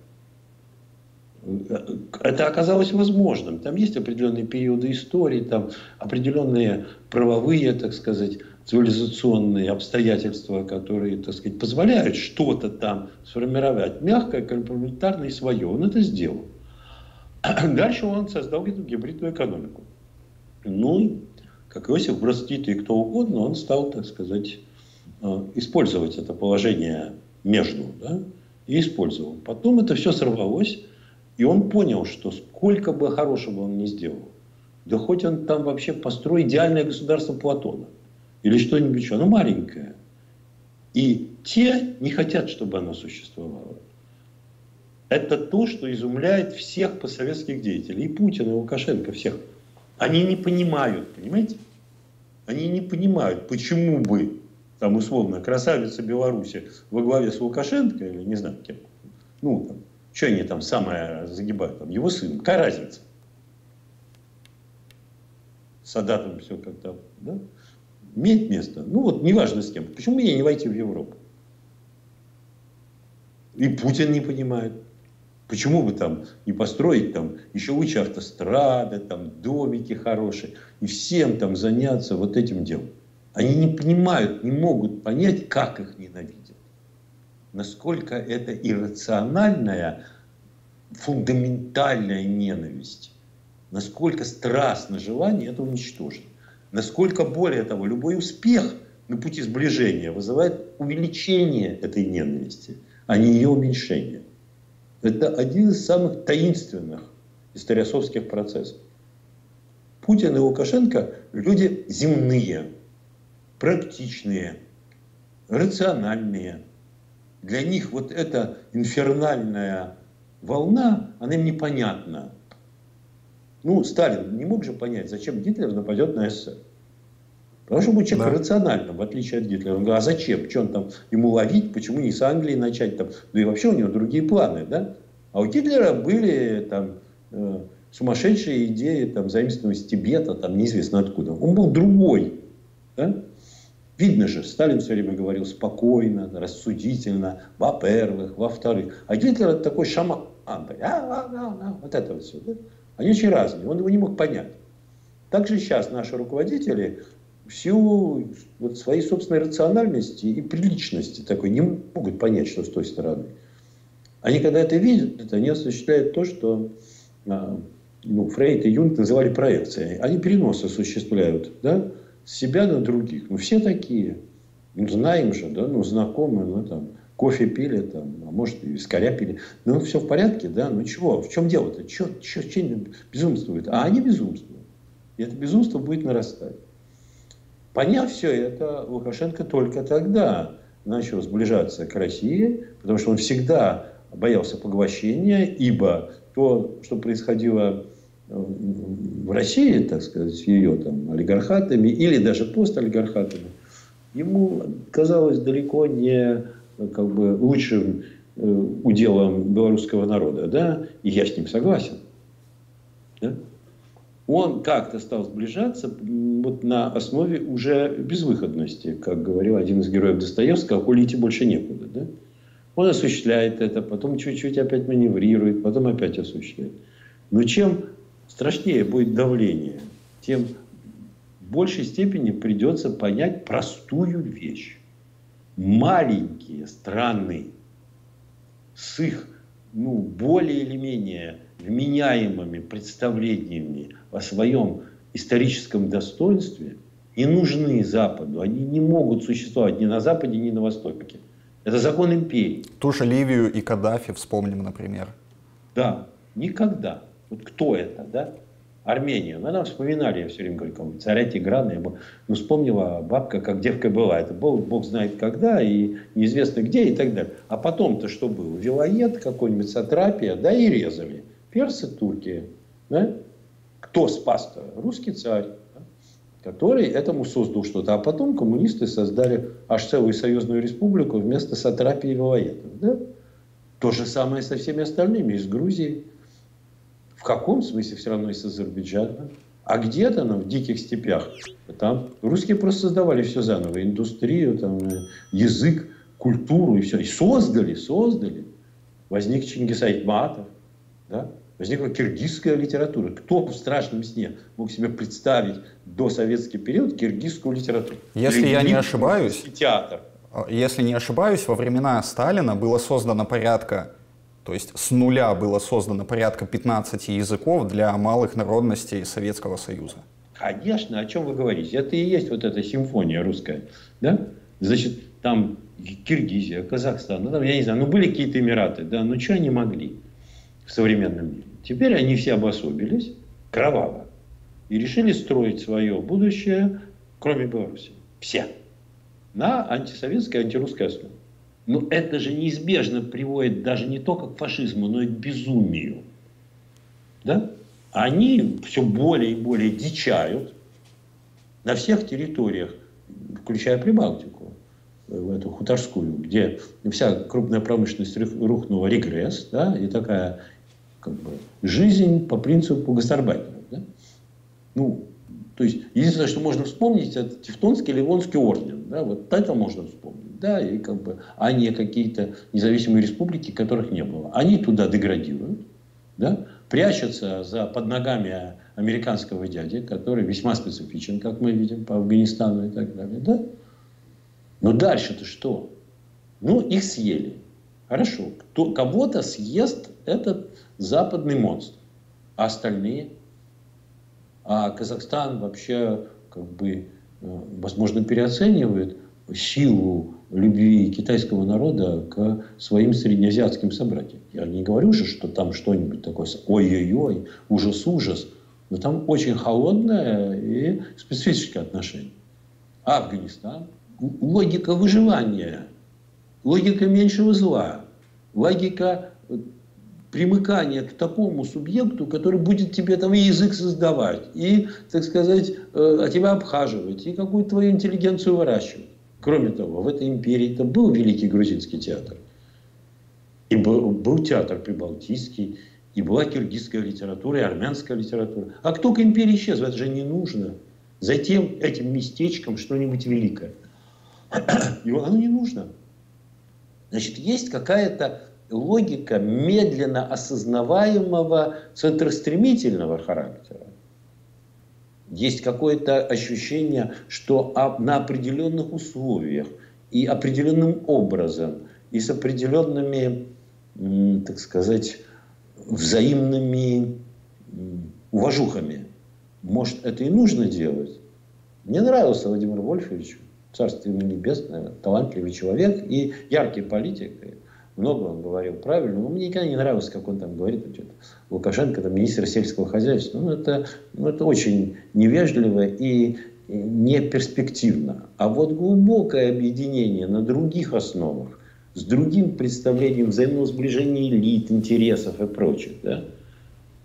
Это оказалось возможным. Там есть определенные периоды истории, там определенные правовые, так сказать, цивилизационные обстоятельства, которые, так сказать, позволяют что-то там сформировать мягкое, комплементарное и свое. Он это сделал. Дальше он создал эту гибридную экономику. Ну, как Иосиф Брод и кто угодно, он стал, так сказать, э, использовать это положение между, да, и использовал. Потом это все сорвалось, и он понял, что сколько бы хорошего он ни сделал, да хоть он там вообще построит идеальное государство Платона или что-нибудь еще, оно маленькое. И те не хотят, чтобы оно существовало. Это то, что изумляет всех постсоветских деятелей. И Путина, и Лукашенко, всех. Они не понимают, понимаете? Они не понимают, почему бы, там условно, красавица Беларуси во главе с Лукашенко, или не знаю кем, ну, там, что они там самое загибают, там, его сын, какая разница? Садатом все как-то, да? Имеет место. Ну вот, неважно с кем. Почему ей не войти в Европу? И Путин не понимает. Почему бы там не построить там еще лучше автострады, там домики хорошие, и всем там заняться вот этим делом. Они не понимают, не могут понять, как их ненавидят. насколько это иррациональная, фундаментальная ненависть, насколько страстно желание это уничтожить, насколько более того, любой успех на пути сближения вызывает увеличение этой ненависти, а не ее уменьшение. Это один из самых таинственных историосовских процессов. Путин и Лукашенко – люди земные, практичные, рациональные. Для них вот эта инфернальная волна, она им непонятна. Ну, Сталин не мог же понять, зачем Гитлер нападет на СССР. Что был человек да. рациональным, в отличие от Гитлера. Он говорит, а зачем? Что он там ему ловить? Почему не с Англии начать? Там? Да и вообще у него другие планы. Да? А у Гитлера были там, э, сумасшедшие идеи там, заимствования из Тибета, там, неизвестно откуда. Он был другой. Да? Видно же, Сталин все время говорил спокойно, рассудительно, во-первых, во-вторых. А Гитлер это такой шаман. А, а, а, а, вот это вот все. Да? Они очень разные. Он его не мог понять. Также сейчас наши руководители в силу вот своей собственной рациональности и приличности такой не могут понять, что с той стороны. Они когда это видят, они осуществляют то, что а, ну, Фрейд и Юнг называли проекцией. Они перенос осуществляют да, с себя на других. Ну, все такие. Ну, знаем же, да, ну, знакомые, ну, там, кофе пили, там, а может, и вискаря пили. Ну, все в порядке, да, ну, чего, в чем дело-то? Че, че, че безумствует? А они безумствуют. И это безумство будет нарастать. Поняв все это, Лукашенко только тогда начал сближаться к России, потому что он всегда боялся поглощения, ибо то, что происходило в России, так сказать, с ее там, олигархатами или даже постолигархатами, ему казалось далеко не как бы, лучшим э, уделом белорусского народа. Да? И я с ним согласен. Да? Он как-то стал сближаться вот на основе уже безвыходности, как говорил один из героев Достоевского, коли идти больше некуда. Да? Он осуществляет это, потом чуть-чуть опять маневрирует, потом опять осуществляет. Но чем страшнее будет давление, тем в большей степени придется понять простую вещь. Маленькие страны с их ну, более или менее вменяемыми представлениями о своем историческом достоинстве не нужны Западу. Они не могут существовать ни на Западе, ни на Востоке. Это закон империи. Ту же Ливию и Каддафи вспомним, например. Да, никогда. Вот кто это, да? Армения. Мы нам вспоминали, я все время говорю, царя Тиграна. Я, ну, вспомнила бабка, как девка была. Это Бог, Бог знает когда и неизвестно где и так далее. А потом-то что было? Вилоед какой-нибудь, сатрапия, да, и резали. Персы, турки. Да? Кто спас-то? Русский царь, да? который этому создал что-то. А потом коммунисты создали аж целую союзную республику вместо сатрапии и вилоедов. Да? То же самое со всеми остальными из Грузии. В каком смысле все равно из Азербайджана? А где-то ну, в диких степях, там русские просто создавали все заново. Индустрию, там, э, язык, культуру и все. И создали, создали. Возник Чингис Айтматов. Да? Возникла киргизская литература. Кто в страшном сне мог себе представить до советский период киргизскую литературу? Если Или я не ошибаюсь, театр. А, если не ошибаюсь, во времена Сталина было создано порядка, то есть с нуля было создано порядка 15 языков для малых народностей Советского Союза. Конечно, о чем вы говорите? Это и есть вот эта симфония русская. Да? Значит, там Киргизия, Казахстан, ну там, я не знаю, ну были какие-то Эмираты, да, ну что они могли в современном мире? Теперь они все обособились кроваво и решили строить свое будущее, кроме Беларуси. Все. На антисоветской, антирусской основе. Но это же неизбежно приводит даже не только к фашизму, но и к безумию. Да? Они все более и более дичают на всех территориях, включая Прибалтику, в эту хуторскую, где вся крупная промышленность рухнула регресс, да, и такая как бы, жизнь по принципу гастарбайтера. Да? Ну, то есть, единственное, что можно вспомнить, это Тевтонский Ливонский орден. Да? Вот это можно вспомнить. Да? И как бы, а не какие-то независимые республики, которых не было. Они туда деградируют, да? прячутся за, под ногами американского дяди, который весьма специфичен, как мы видим, по Афганистану и так далее. Да? Но дальше-то что? Ну, их съели. Хорошо. Кто, кого-то съест этот западный монстр. А остальные? А Казахстан вообще, как бы, э, возможно, переоценивает силу любви китайского народа к своим среднеазиатским собратьям. Я не говорю же, что там что-нибудь такое, ой-ой-ой, ужас-ужас. Но там очень холодное и специфическое отношение. Афганистан, логика выживания, логика меньшего зла, логика примыкания к такому субъекту, который будет тебе там и язык создавать, и, так сказать, э, тебя обхаживать, и какую-то твою интеллигенцию выращивать. Кроме того, в этой империи-то был Великий Грузинский театр. И был, был театр Прибалтийский, и была киргизская литература, и армянская литература. А кто к империи исчез? Это же не нужно. Затем этим местечком что-нибудь великое. И оно не нужно. Значит, есть какая-то логика медленно осознаваемого центростремительного характера есть какое-то ощущение, что на определенных условиях и определенным образом, и с определенными, так сказать, взаимными уважухами, может, это и нужно делать. Мне нравился Владимир Вольфович, царство ему небесное, талантливый человек и яркий политик много он говорил правильно, но мне никогда не нравилось, как он там говорит, вот это, Лукашенко, там, министр сельского хозяйства. Ну, это, ну, это очень невежливо и не перспективно. А вот глубокое объединение на других основах, с другим представлением взаимного сближения элит, интересов и прочее, да,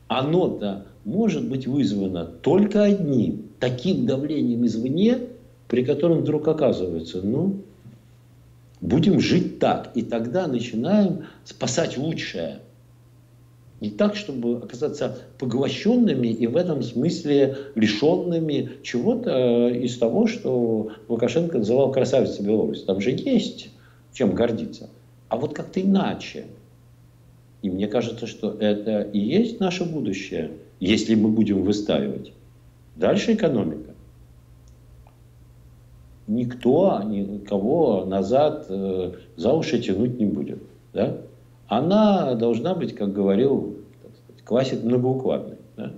оно-то может быть вызвано только одним, таким давлением извне, при котором вдруг оказывается, ну, Будем жить так. И тогда начинаем спасать лучшее. Не так, чтобы оказаться поглощенными и в этом смысле лишенными чего-то из того, что Лукашенко называл красавицей Беларуси. Там же есть чем гордиться. А вот как-то иначе. И мне кажется, что это и есть наше будущее, если мы будем выстаивать. Дальше экономика никто никого назад э, за уши тянуть не будет. Да? Она должна быть, как говорил сказать, классик, многоукладной. Да?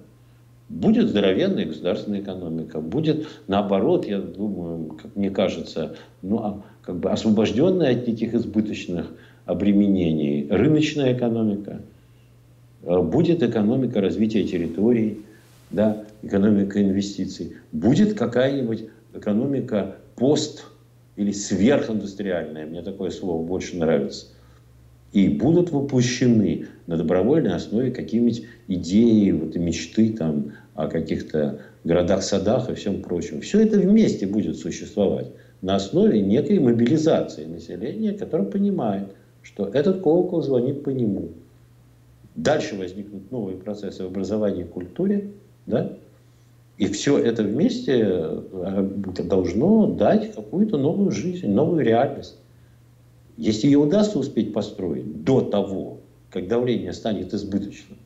Будет здоровенная государственная экономика, будет наоборот, я думаю, как мне кажется, ну, а, как бы освобожденная от таких избыточных обременений рыночная экономика, э, будет экономика развития территорий, да, экономика инвестиций, будет какая-нибудь экономика пост или сверхиндустриальная, мне такое слово больше нравится, и будут выпущены на добровольной основе какие-нибудь идеи, вот и мечты там о каких-то городах-садах и всем прочем. Все это вместе будет существовать на основе некой мобилизации населения, которое понимает, что этот колокол звонит по нему. Дальше возникнут новые процессы в образовании и культуре, да? И все это вместе э, должно дать какую-то новую жизнь, новую реальность. Если ее удастся успеть построить до того, как давление станет избыточным,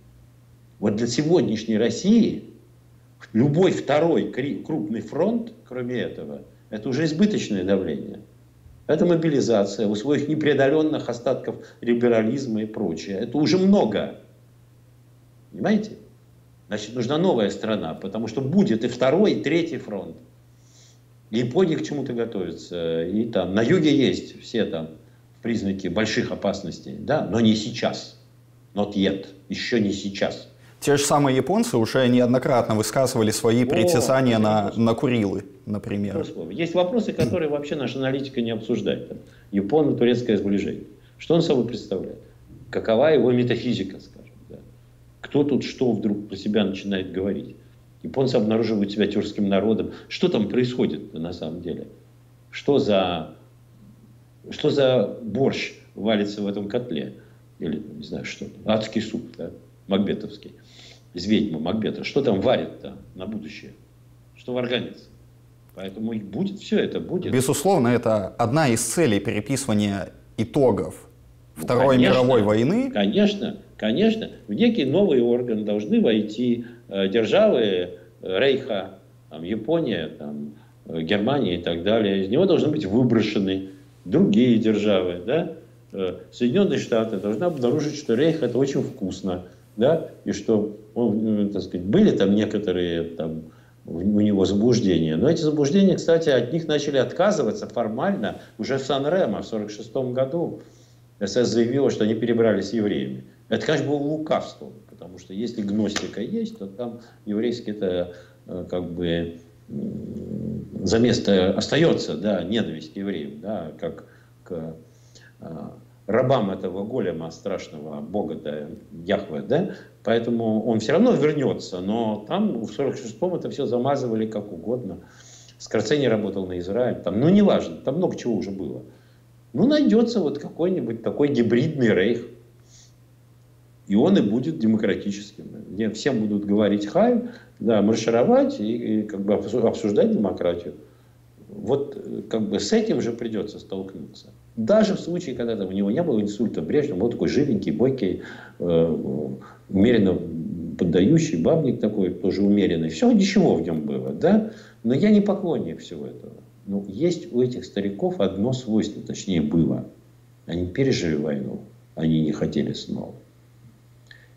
вот для сегодняшней России любой второй крупный фронт, кроме этого, это уже избыточное давление. Это мобилизация у своих непреодоленных остатков либерализма и прочее. Это уже много. Понимаете? Значит, нужна новая страна, потому что будет и второй, и третий фронт. Япония к чему-то готовится. И там на юге есть все там признаки больших опасностей, да, но не сейчас. Not yet. Еще не сейчас. Те же самые японцы уже неоднократно высказывали свои притязания на, на Курилы, например. Есть вопросы, которые вообще наша аналитика не обсуждает. Японо-турецкое сближение. Что он собой представляет? Какова его метафизика? Кто тут что вдруг про себя начинает говорить? Японцы обнаруживают себя тюркским народом. Что там происходит на самом деле? Что за, что за борщ валится в этом котле? Или, не знаю, что. Адский суп, да? Макбетовский. Из ведьмы Макбета. Что там варят-то на будущее? Что варганится? Поэтому будет все это, будет. Безусловно, это одна из целей переписывания итогов ну, Второй конечно, мировой войны. Конечно, Конечно, в некий новый орган должны войти э, державы э, Рейха, там, Япония, там, э, Германия и так далее. Из него должны быть выброшены другие державы, да, Соединенные Штаты должны обнаружить, что Рейх это очень вкусно, да, и что он, ну, так сказать, были там некоторые там, у него заблуждения. Но эти заблуждения, кстати, от них начали отказываться формально уже в Сан-Ремо в 1946 году. СС заявила, что они перебрались с евреями. Это, конечно, было лукавством, потому что если гностика есть, то там еврейский это э, как бы за место остается, да, ненависть к евреям, да, как к э, рабам этого голема страшного бога да, Яхве, да, поэтому он все равно вернется, но там в 46-м это все замазывали как угодно. Скорцени работал на Израиль, там, ну неважно, там много чего уже было. Ну найдется вот какой-нибудь такой гибридный рейх, и он и будет демократическим. Всем будут говорить хай, да, маршировать и, и как бы обсуждать демократию. Вот как бы с этим же придется столкнуться. Даже в случае, когда там, у него не было инсульта Брежнев, был такой живенький, бойкий, э, умеренно поддающий, бабник такой, тоже умеренный. Все, ничего в нем было, да? Но я не поклонник всего этого. Но есть у этих стариков одно свойство, точнее было. Они пережили войну, они не хотели снова.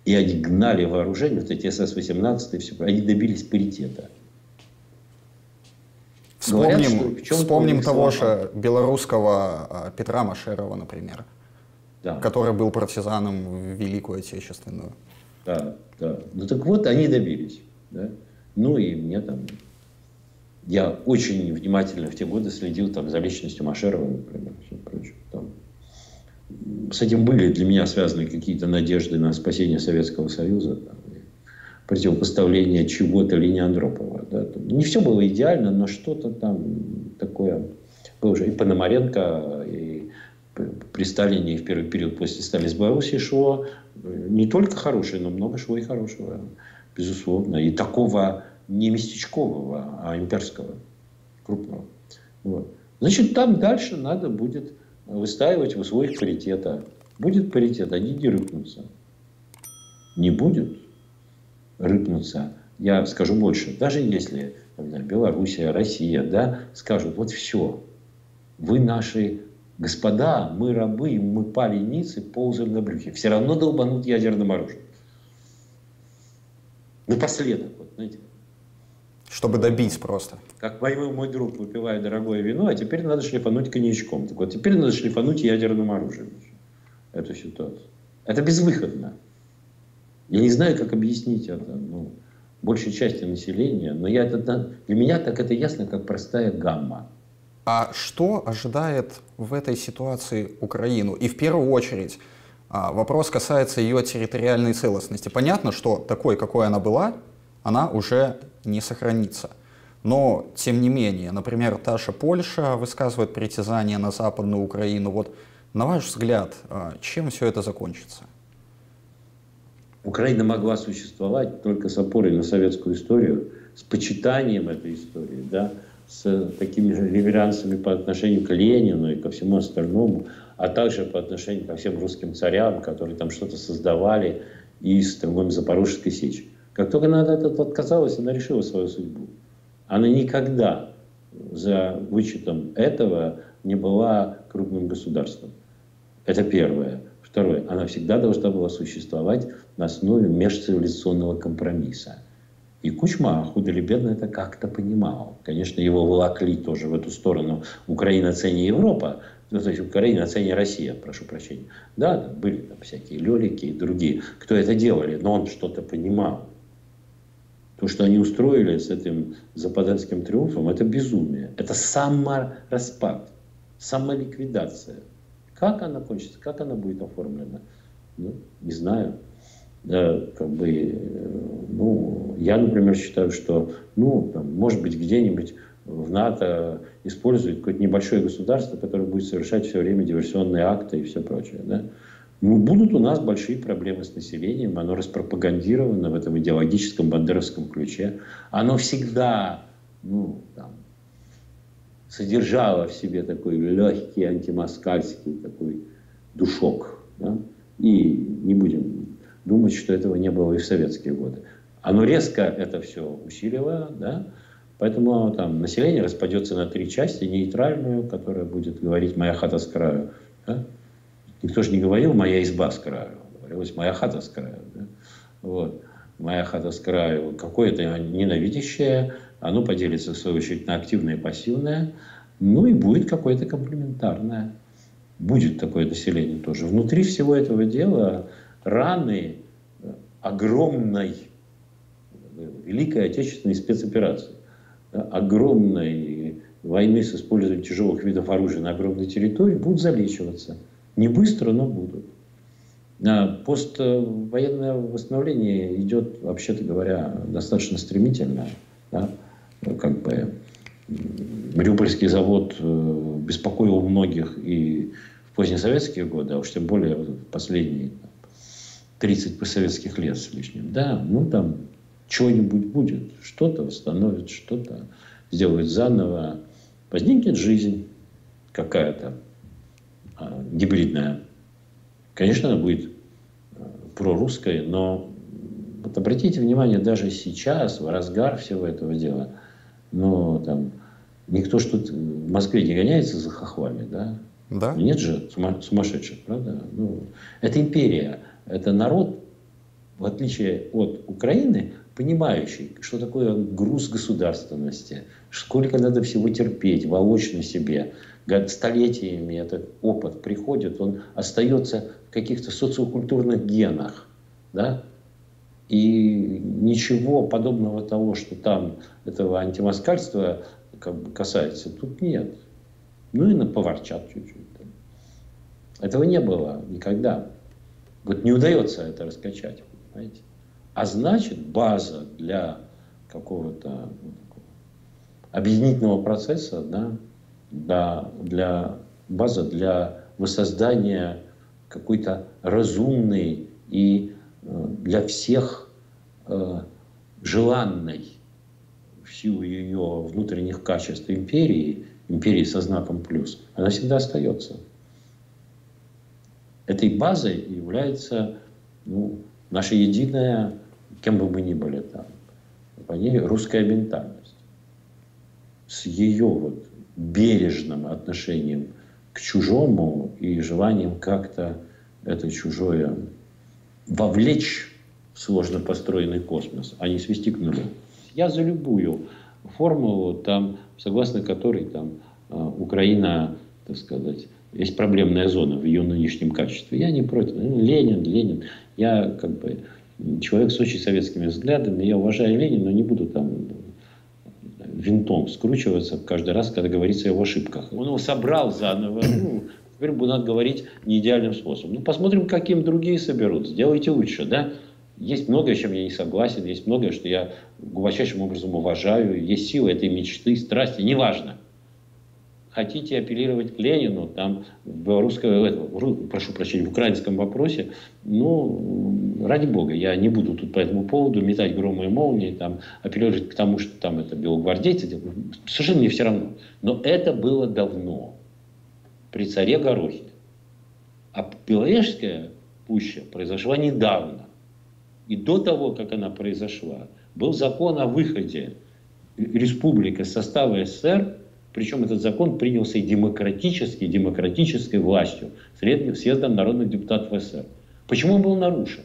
И они гнали вооружение, вот эти СС-18 и все, они добились паритета. Вспомним, Говорят, вспомним того же белорусского а, Петра Машерова, например, да. который был партизаном в Великую Отечественную. Да, да. Ну так вот, они добились. Да? Ну и мне там... Я очень внимательно в те годы следил там, за личностью Машерова, например, все прочее. Там. С этим были для меня связаны какие-то надежды на спасение Советского Союза. Там, противопоставление чего-то Линии Андропова. Да. Не все было идеально, но что-то там такое было уже. И Пономаренко, и при Сталине, и в первый период после Сталина с Белоруссией шло не только хорошее, но много шло и хорошего, безусловно. И такого не местечкового, а имперского, крупного. Вот. Значит, там дальше надо будет выстаивать в условиях паритета. Будет паритет, они не рыпнутся. Не будет, рыпнуться. Я скажу больше. Даже если знаю, Белоруссия, Россия да, скажут, вот все, вы наши господа, мы рабы, мы пали ниц и ползаем на брюхе. Все равно долбанут ядерным оружием. Напоследок, вот, знаете. Чтобы добить просто. Как воевал мой друг, выпивая дорогое вино, а теперь надо шлифануть коньячком. Так вот, теперь надо шлифануть ядерным оружием эту ситуацию. Это безвыходно. Я не знаю, как объяснить это ну, большей части населения, но я это, для меня так это ясно, как простая гамма. А что ожидает в этой ситуации Украину? И в первую очередь а, вопрос касается ее территориальной целостности. Понятно, что такой, какой она была, она уже не сохранится. Но, тем не менее, например, та же Польша высказывает притязание на Западную Украину. Вот, на ваш взгляд, а, чем все это закончится? Украина могла существовать только с опорой на советскую историю, с почитанием этой истории, да, с такими реверансами по отношению к Ленину и ко всему остальному, а также по отношению ко всем русским царям, которые там что-то создавали и с торгом Запорожской сечи. Как только она от этого отказалась, она решила свою судьбу. Она никогда за вычетом этого не была крупным государством. Это первое. Второе, она всегда должна была существовать на основе межцивилизационного компромисса. И Кучма, худо или бедно, это как-то понимал. Конечно, его волокли тоже в эту сторону. Украина цене Европа, ну, то есть Украина цене Россия, прошу прощения. Да, были там всякие лелики и другие, кто это делали, но он что-то понимал. То, что они устроили с этим западенским триумфом, это безумие. Это самораспад, самоликвидация. Как она кончится, как она будет оформлена, ну, не знаю. Да, как бы, э, ну, я, например, считаю, что, ну, там, может быть, где-нибудь в НАТО использует какое-то небольшое государство, которое будет совершать все время диверсионные акты и все прочее. Да? Ну, будут у нас большие проблемы с населением, оно распропагандировано в этом идеологическом бандеровском ключе. Оно всегда ну, там, содержала в себе такой легкий антимоскальский такой душок. Да? И не будем думать, что этого не было и в советские годы. Оно резко это все усилило, да? Поэтому там население распадется на три части. Нейтральную, которая будет говорить «моя хата с краю». Да? Никто же не говорил «моя изба с краю». Говорилось «моя хата с краю». Да? Вот. «Моя хата с краю». Какое-то ненавидящее, оно поделится, в свою очередь, на активное и пассивное. Ну и будет какое-то комплементарное. Будет такое население тоже. Внутри всего этого дела раны огромной Великой Отечественной спецоперации, огромной войны с использованием тяжелых видов оружия на огромной территории будут залечиваться. Не быстро, но будут. А поствоенное восстановление идет, вообще-то говоря, достаточно стремительно. Да? Как бы Мариупольский завод э, беспокоил многих и в позднесоветские годы, а уж тем более в последние 30 посоветских лет с лишним. Да, ну там что-нибудь будет, что-то восстановит, что-то сделает заново. Возникнет жизнь какая-то гибридная. Конечно, она будет а, прорусская, но вот обратите внимание, даже сейчас, в разгар всего этого дела, но там никто что в Москве не гоняется за хохвами, да? Да. Нет же сумасшедших, правда? Ну, это империя, это народ, в отличие от Украины, понимающий, что такое груз государственности, сколько надо всего терпеть, воочно себе. Столетиями этот опыт приходит, он остается в каких-то социокультурных генах. Да? И ничего подобного того, что там этого антимоскальства как бы касается, тут нет. Ну и на поворчат чуть-чуть. Этого не было никогда. Вот не удается это раскачать, понимаете? А значит, база для какого-то ну, объединительного процесса, да, да, для, база для воссоздания какой-то разумной и э, для всех э, желанной в силу ее внутренних качеств империи, империи со знаком плюс, она всегда остается. Этой базой является ну, наша единая кем бы мы ни были там, они русская ментальность с ее вот бережным отношением к чужому и желанием как-то это чужое вовлечь в сложно построенный космос, а не свести к нулю. Я за любую формулу, там, согласно которой там, а, Украина, так сказать, есть проблемная зона в ее нынешнем качестве. Я не против. Ну, Ленин, Ленин. Я как бы человек с очень советскими взглядами. Я уважаю Ленина, но не буду там винтом скручиваться каждый раз, когда говорится о его ошибках. Он его собрал заново. Ну, теперь надо говорить не идеальным способом. Ну, посмотрим, каким другие соберут. Сделайте лучше, да? Есть многое, с чем я не согласен, есть многое, что я глубочайшим образом уважаю. Есть силы этой мечты, страсти, неважно хотите апеллировать к Ленину, там, в белорусском, прошу прощения, в украинском вопросе, ну, ради бога, я не буду тут по этому поводу метать громы и молнии, там, апеллировать к тому, что там это белогвардейцы, совершенно не все равно. Но это было давно, при царе Горохе. А Беловежская пуща произошла недавно. И до того, как она произошла, был закон о выходе республики состава СССР причем этот закон принялся и демократически, демократической властью, съездом народных депутатов СССР. Почему он был нарушен?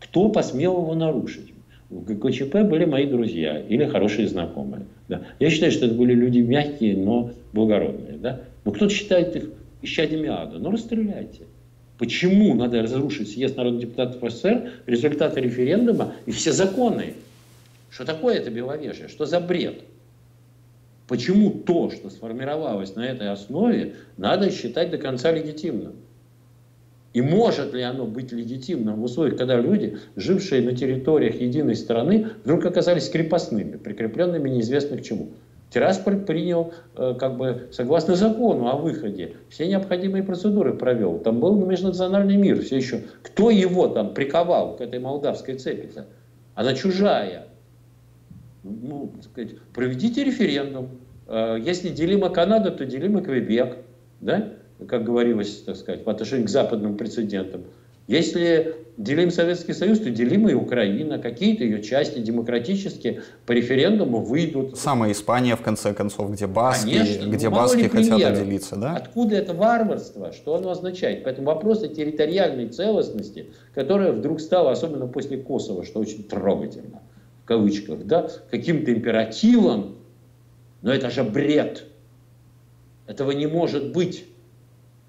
Кто посмел его нарушить? В ГКЧП были мои друзья или хорошие знакомые. Да. Я считаю, что это были люди мягкие, но благородные. Да? Но кто-то считает их исчадьями ада. Ну, расстреляйте. Почему надо разрушить съезд народных депутатов СССР, результаты референдума и все законы? Что такое это Беловежье? Что за бред? Почему то, что сформировалось на этой основе, надо считать до конца легитимным? И может ли оно быть легитимным в условиях, когда люди, жившие на территориях единой страны, вдруг оказались крепостными, прикрепленными неизвестно к чему? Тирасполь принял, э, как бы, согласно закону о выходе, все необходимые процедуры провел. Там был межнациональный мир все еще. Кто его там приковал к этой молдавской цепи-то? Она чужая. Ну, сказать, проведите референдум. Э, если делима Канада, то делима Квебек, да? как говорилось, так сказать, по отношению к западным прецедентам. Если делим Советский Союз, то делим и Украина. Какие-то ее части демократически по референдуму выйдут. Самая Испания, в конце концов, где баски, Конечно, где ну, баски хотят отделиться, да? Откуда это варварство? Что оно означает? Поэтому вопрос о территориальной целостности, которая вдруг стала, особенно после Косово, что очень трогательно, в кавычках, да, каким-то императивом, но это же бред. Этого не может быть.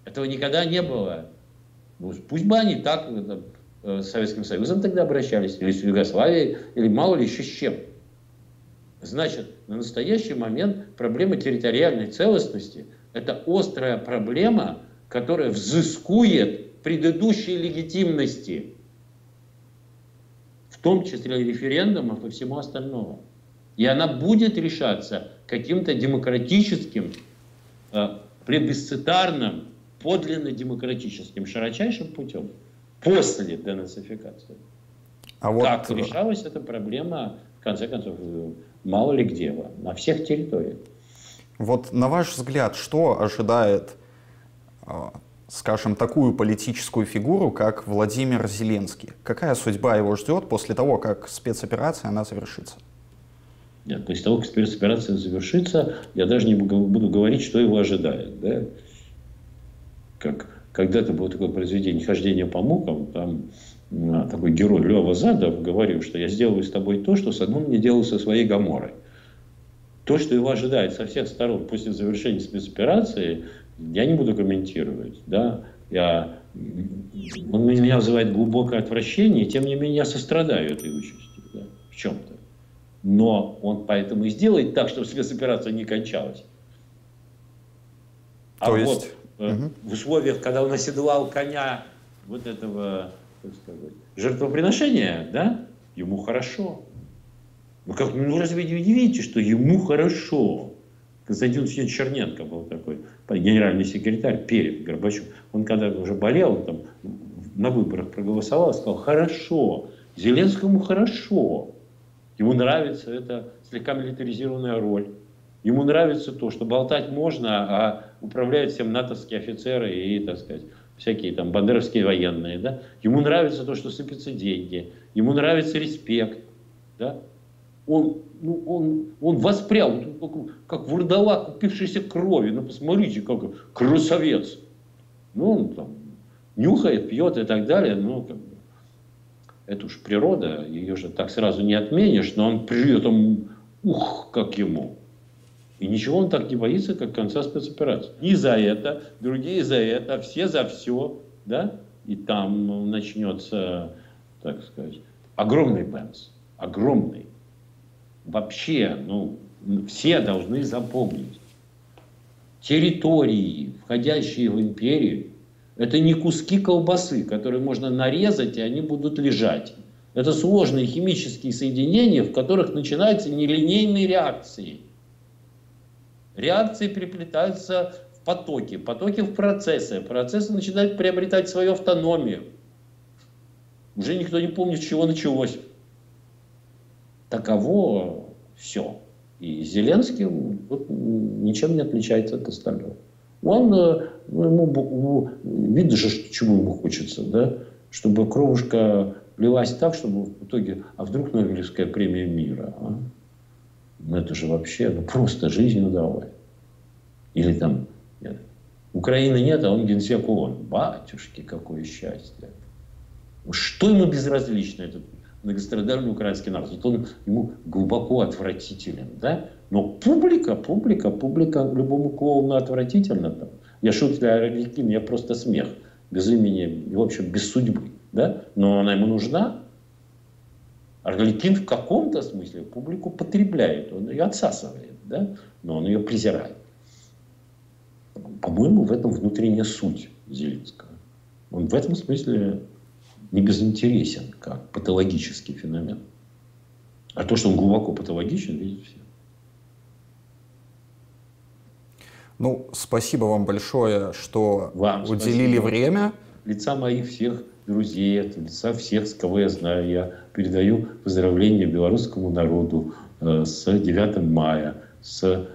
Этого никогда не было. Ну, пусть бы они так Э, с Советским Союзом тогда обращались, или с Югославией, или мало ли еще с чем. Значит, на настоящий момент проблема территориальной целостности – это острая проблема, которая взыскует предыдущей легитимности, в том числе референдумов и всему остальному. И она будет решаться каким-то демократическим, э, плебисцитарным, подлинно демократическим, широчайшим путем после денацификации. А вот... Как решалась эта проблема, в конце концов, мало ли где, на всех территориях. Вот на ваш взгляд, что ожидает, а, скажем, такую политическую фигуру, как Владимир Зеленский? Какая судьба его ждет после того, как спецоперация она завершится? Нет, после того, как спецоперация завершится, я даже не буду говорить, что его ожидает. Да? Как когда-то было такое произведение «Хождение по мукам», там а, такой герой Лева Задов говорил, что я сделаю с тобой то, что с одним не делал со своей Гаморой. То, что его ожидает со всех сторон после завершения спецоперации, я не буду комментировать. Да? Я, он меня вызывает глубокое отвращение, и тем не менее я сострадаю этой участи да? в чем-то. Но он поэтому и сделает так, чтобы спецоперация не кончалась. А то есть... вот угу. в условиях, когда он оседлал коня вот этого, так сказать, жертвоприношения, да, ему хорошо. Ну, как, ну разве не видите, что ему хорошо? Константин Васильевич Черненко был такой, генеральный секретарь перед Горбачевым. Он когда уже болел, там, на выборах проголосовал, сказал, хорошо, Зеленскому хорошо. Ему нравится эта слегка милитаризированная роль. Ему нравится то, что болтать можно, а управляют всем натовские офицеры и, так сказать, всякие там бандеровские военные. Да? Ему нравится то, что сыпятся деньги. Ему нравится респект. Да? Он, ну, он, он воспрял, как, как вурдалак, упившийся крови. Ну, посмотрите, как красавец. Ну, он там нюхает, пьет и так далее. Ну, как это уж природа, ее же так сразу не отменишь, но он при этом, ух, как ему. И ничего он так не боится, как конца спецоперации. И за это, другие за это, все за все, да? И там начнется, так сказать, огромный бенс, огромный. Вообще, ну, все должны запомнить. Территории, входящие в империю, это не куски колбасы, которые можно нарезать, и они будут лежать. Это сложные химические соединения, в которых начинаются нелинейные реакции – Реакции переплетаются в потоки, потоки в процессы. Процессы начинают приобретать свою автономию. Уже никто не помнит, с чего началось. Таково все. И Зеленский вот, ничем не отличается от остального. Он, э, ну, ему, видно же, чего ему хочется, да? чтобы кровушка лилась так, чтобы в итоге, а вдруг Нобелевская премия мира, а? Ну это же вообще ну, просто жизнь удавай. Или там нет. Украины нет, а он генсек ООН. Батюшки, какое счастье. Что ему безразлично этот многострадальный украинский народ? Вот он ему глубоко отвратителен, да? Но публика, публика, публика любому клоуну отвратительно. Там. Я шутка Орликин, я просто смех. Без имени, в общем, без судьбы. Да? Но она ему нужна, Арлекин в каком-то смысле публику потребляет, он ее отсасывает, да? но он ее презирает. По-моему, в этом внутренняя суть Зеленского. Он в этом смысле не безинтересен, как патологический феномен. А то, что он глубоко патологичен, видят все. Ну, спасибо вам большое, что вам уделили спасибо. время. Лица моих всех друзей, от лица всех, с кого я знаю. Я передаю поздравления белорусскому народу э, с 9 мая, с э,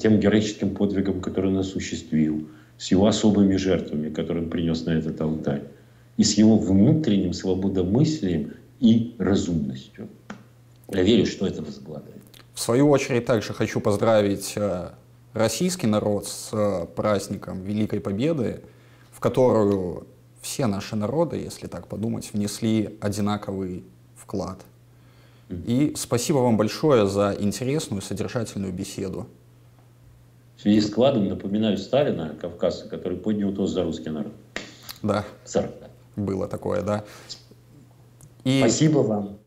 тем героическим подвигом, который он осуществил, с его особыми жертвами, которые он принес на этот алтарь. и с его внутренним свободомыслием и разумностью. Я верю, что это возглавляет. В свою очередь также хочу поздравить э, российский народ с э, праздником Великой Победы, в которую все наши народы, если так подумать, внесли одинаковый вклад. И спасибо вам большое за интересную, содержательную беседу. В связи с вкладом напоминаю Сталина, кавказца, который поднял тост за русский народ. Да. 40. Было такое, да. И... Спасибо вам.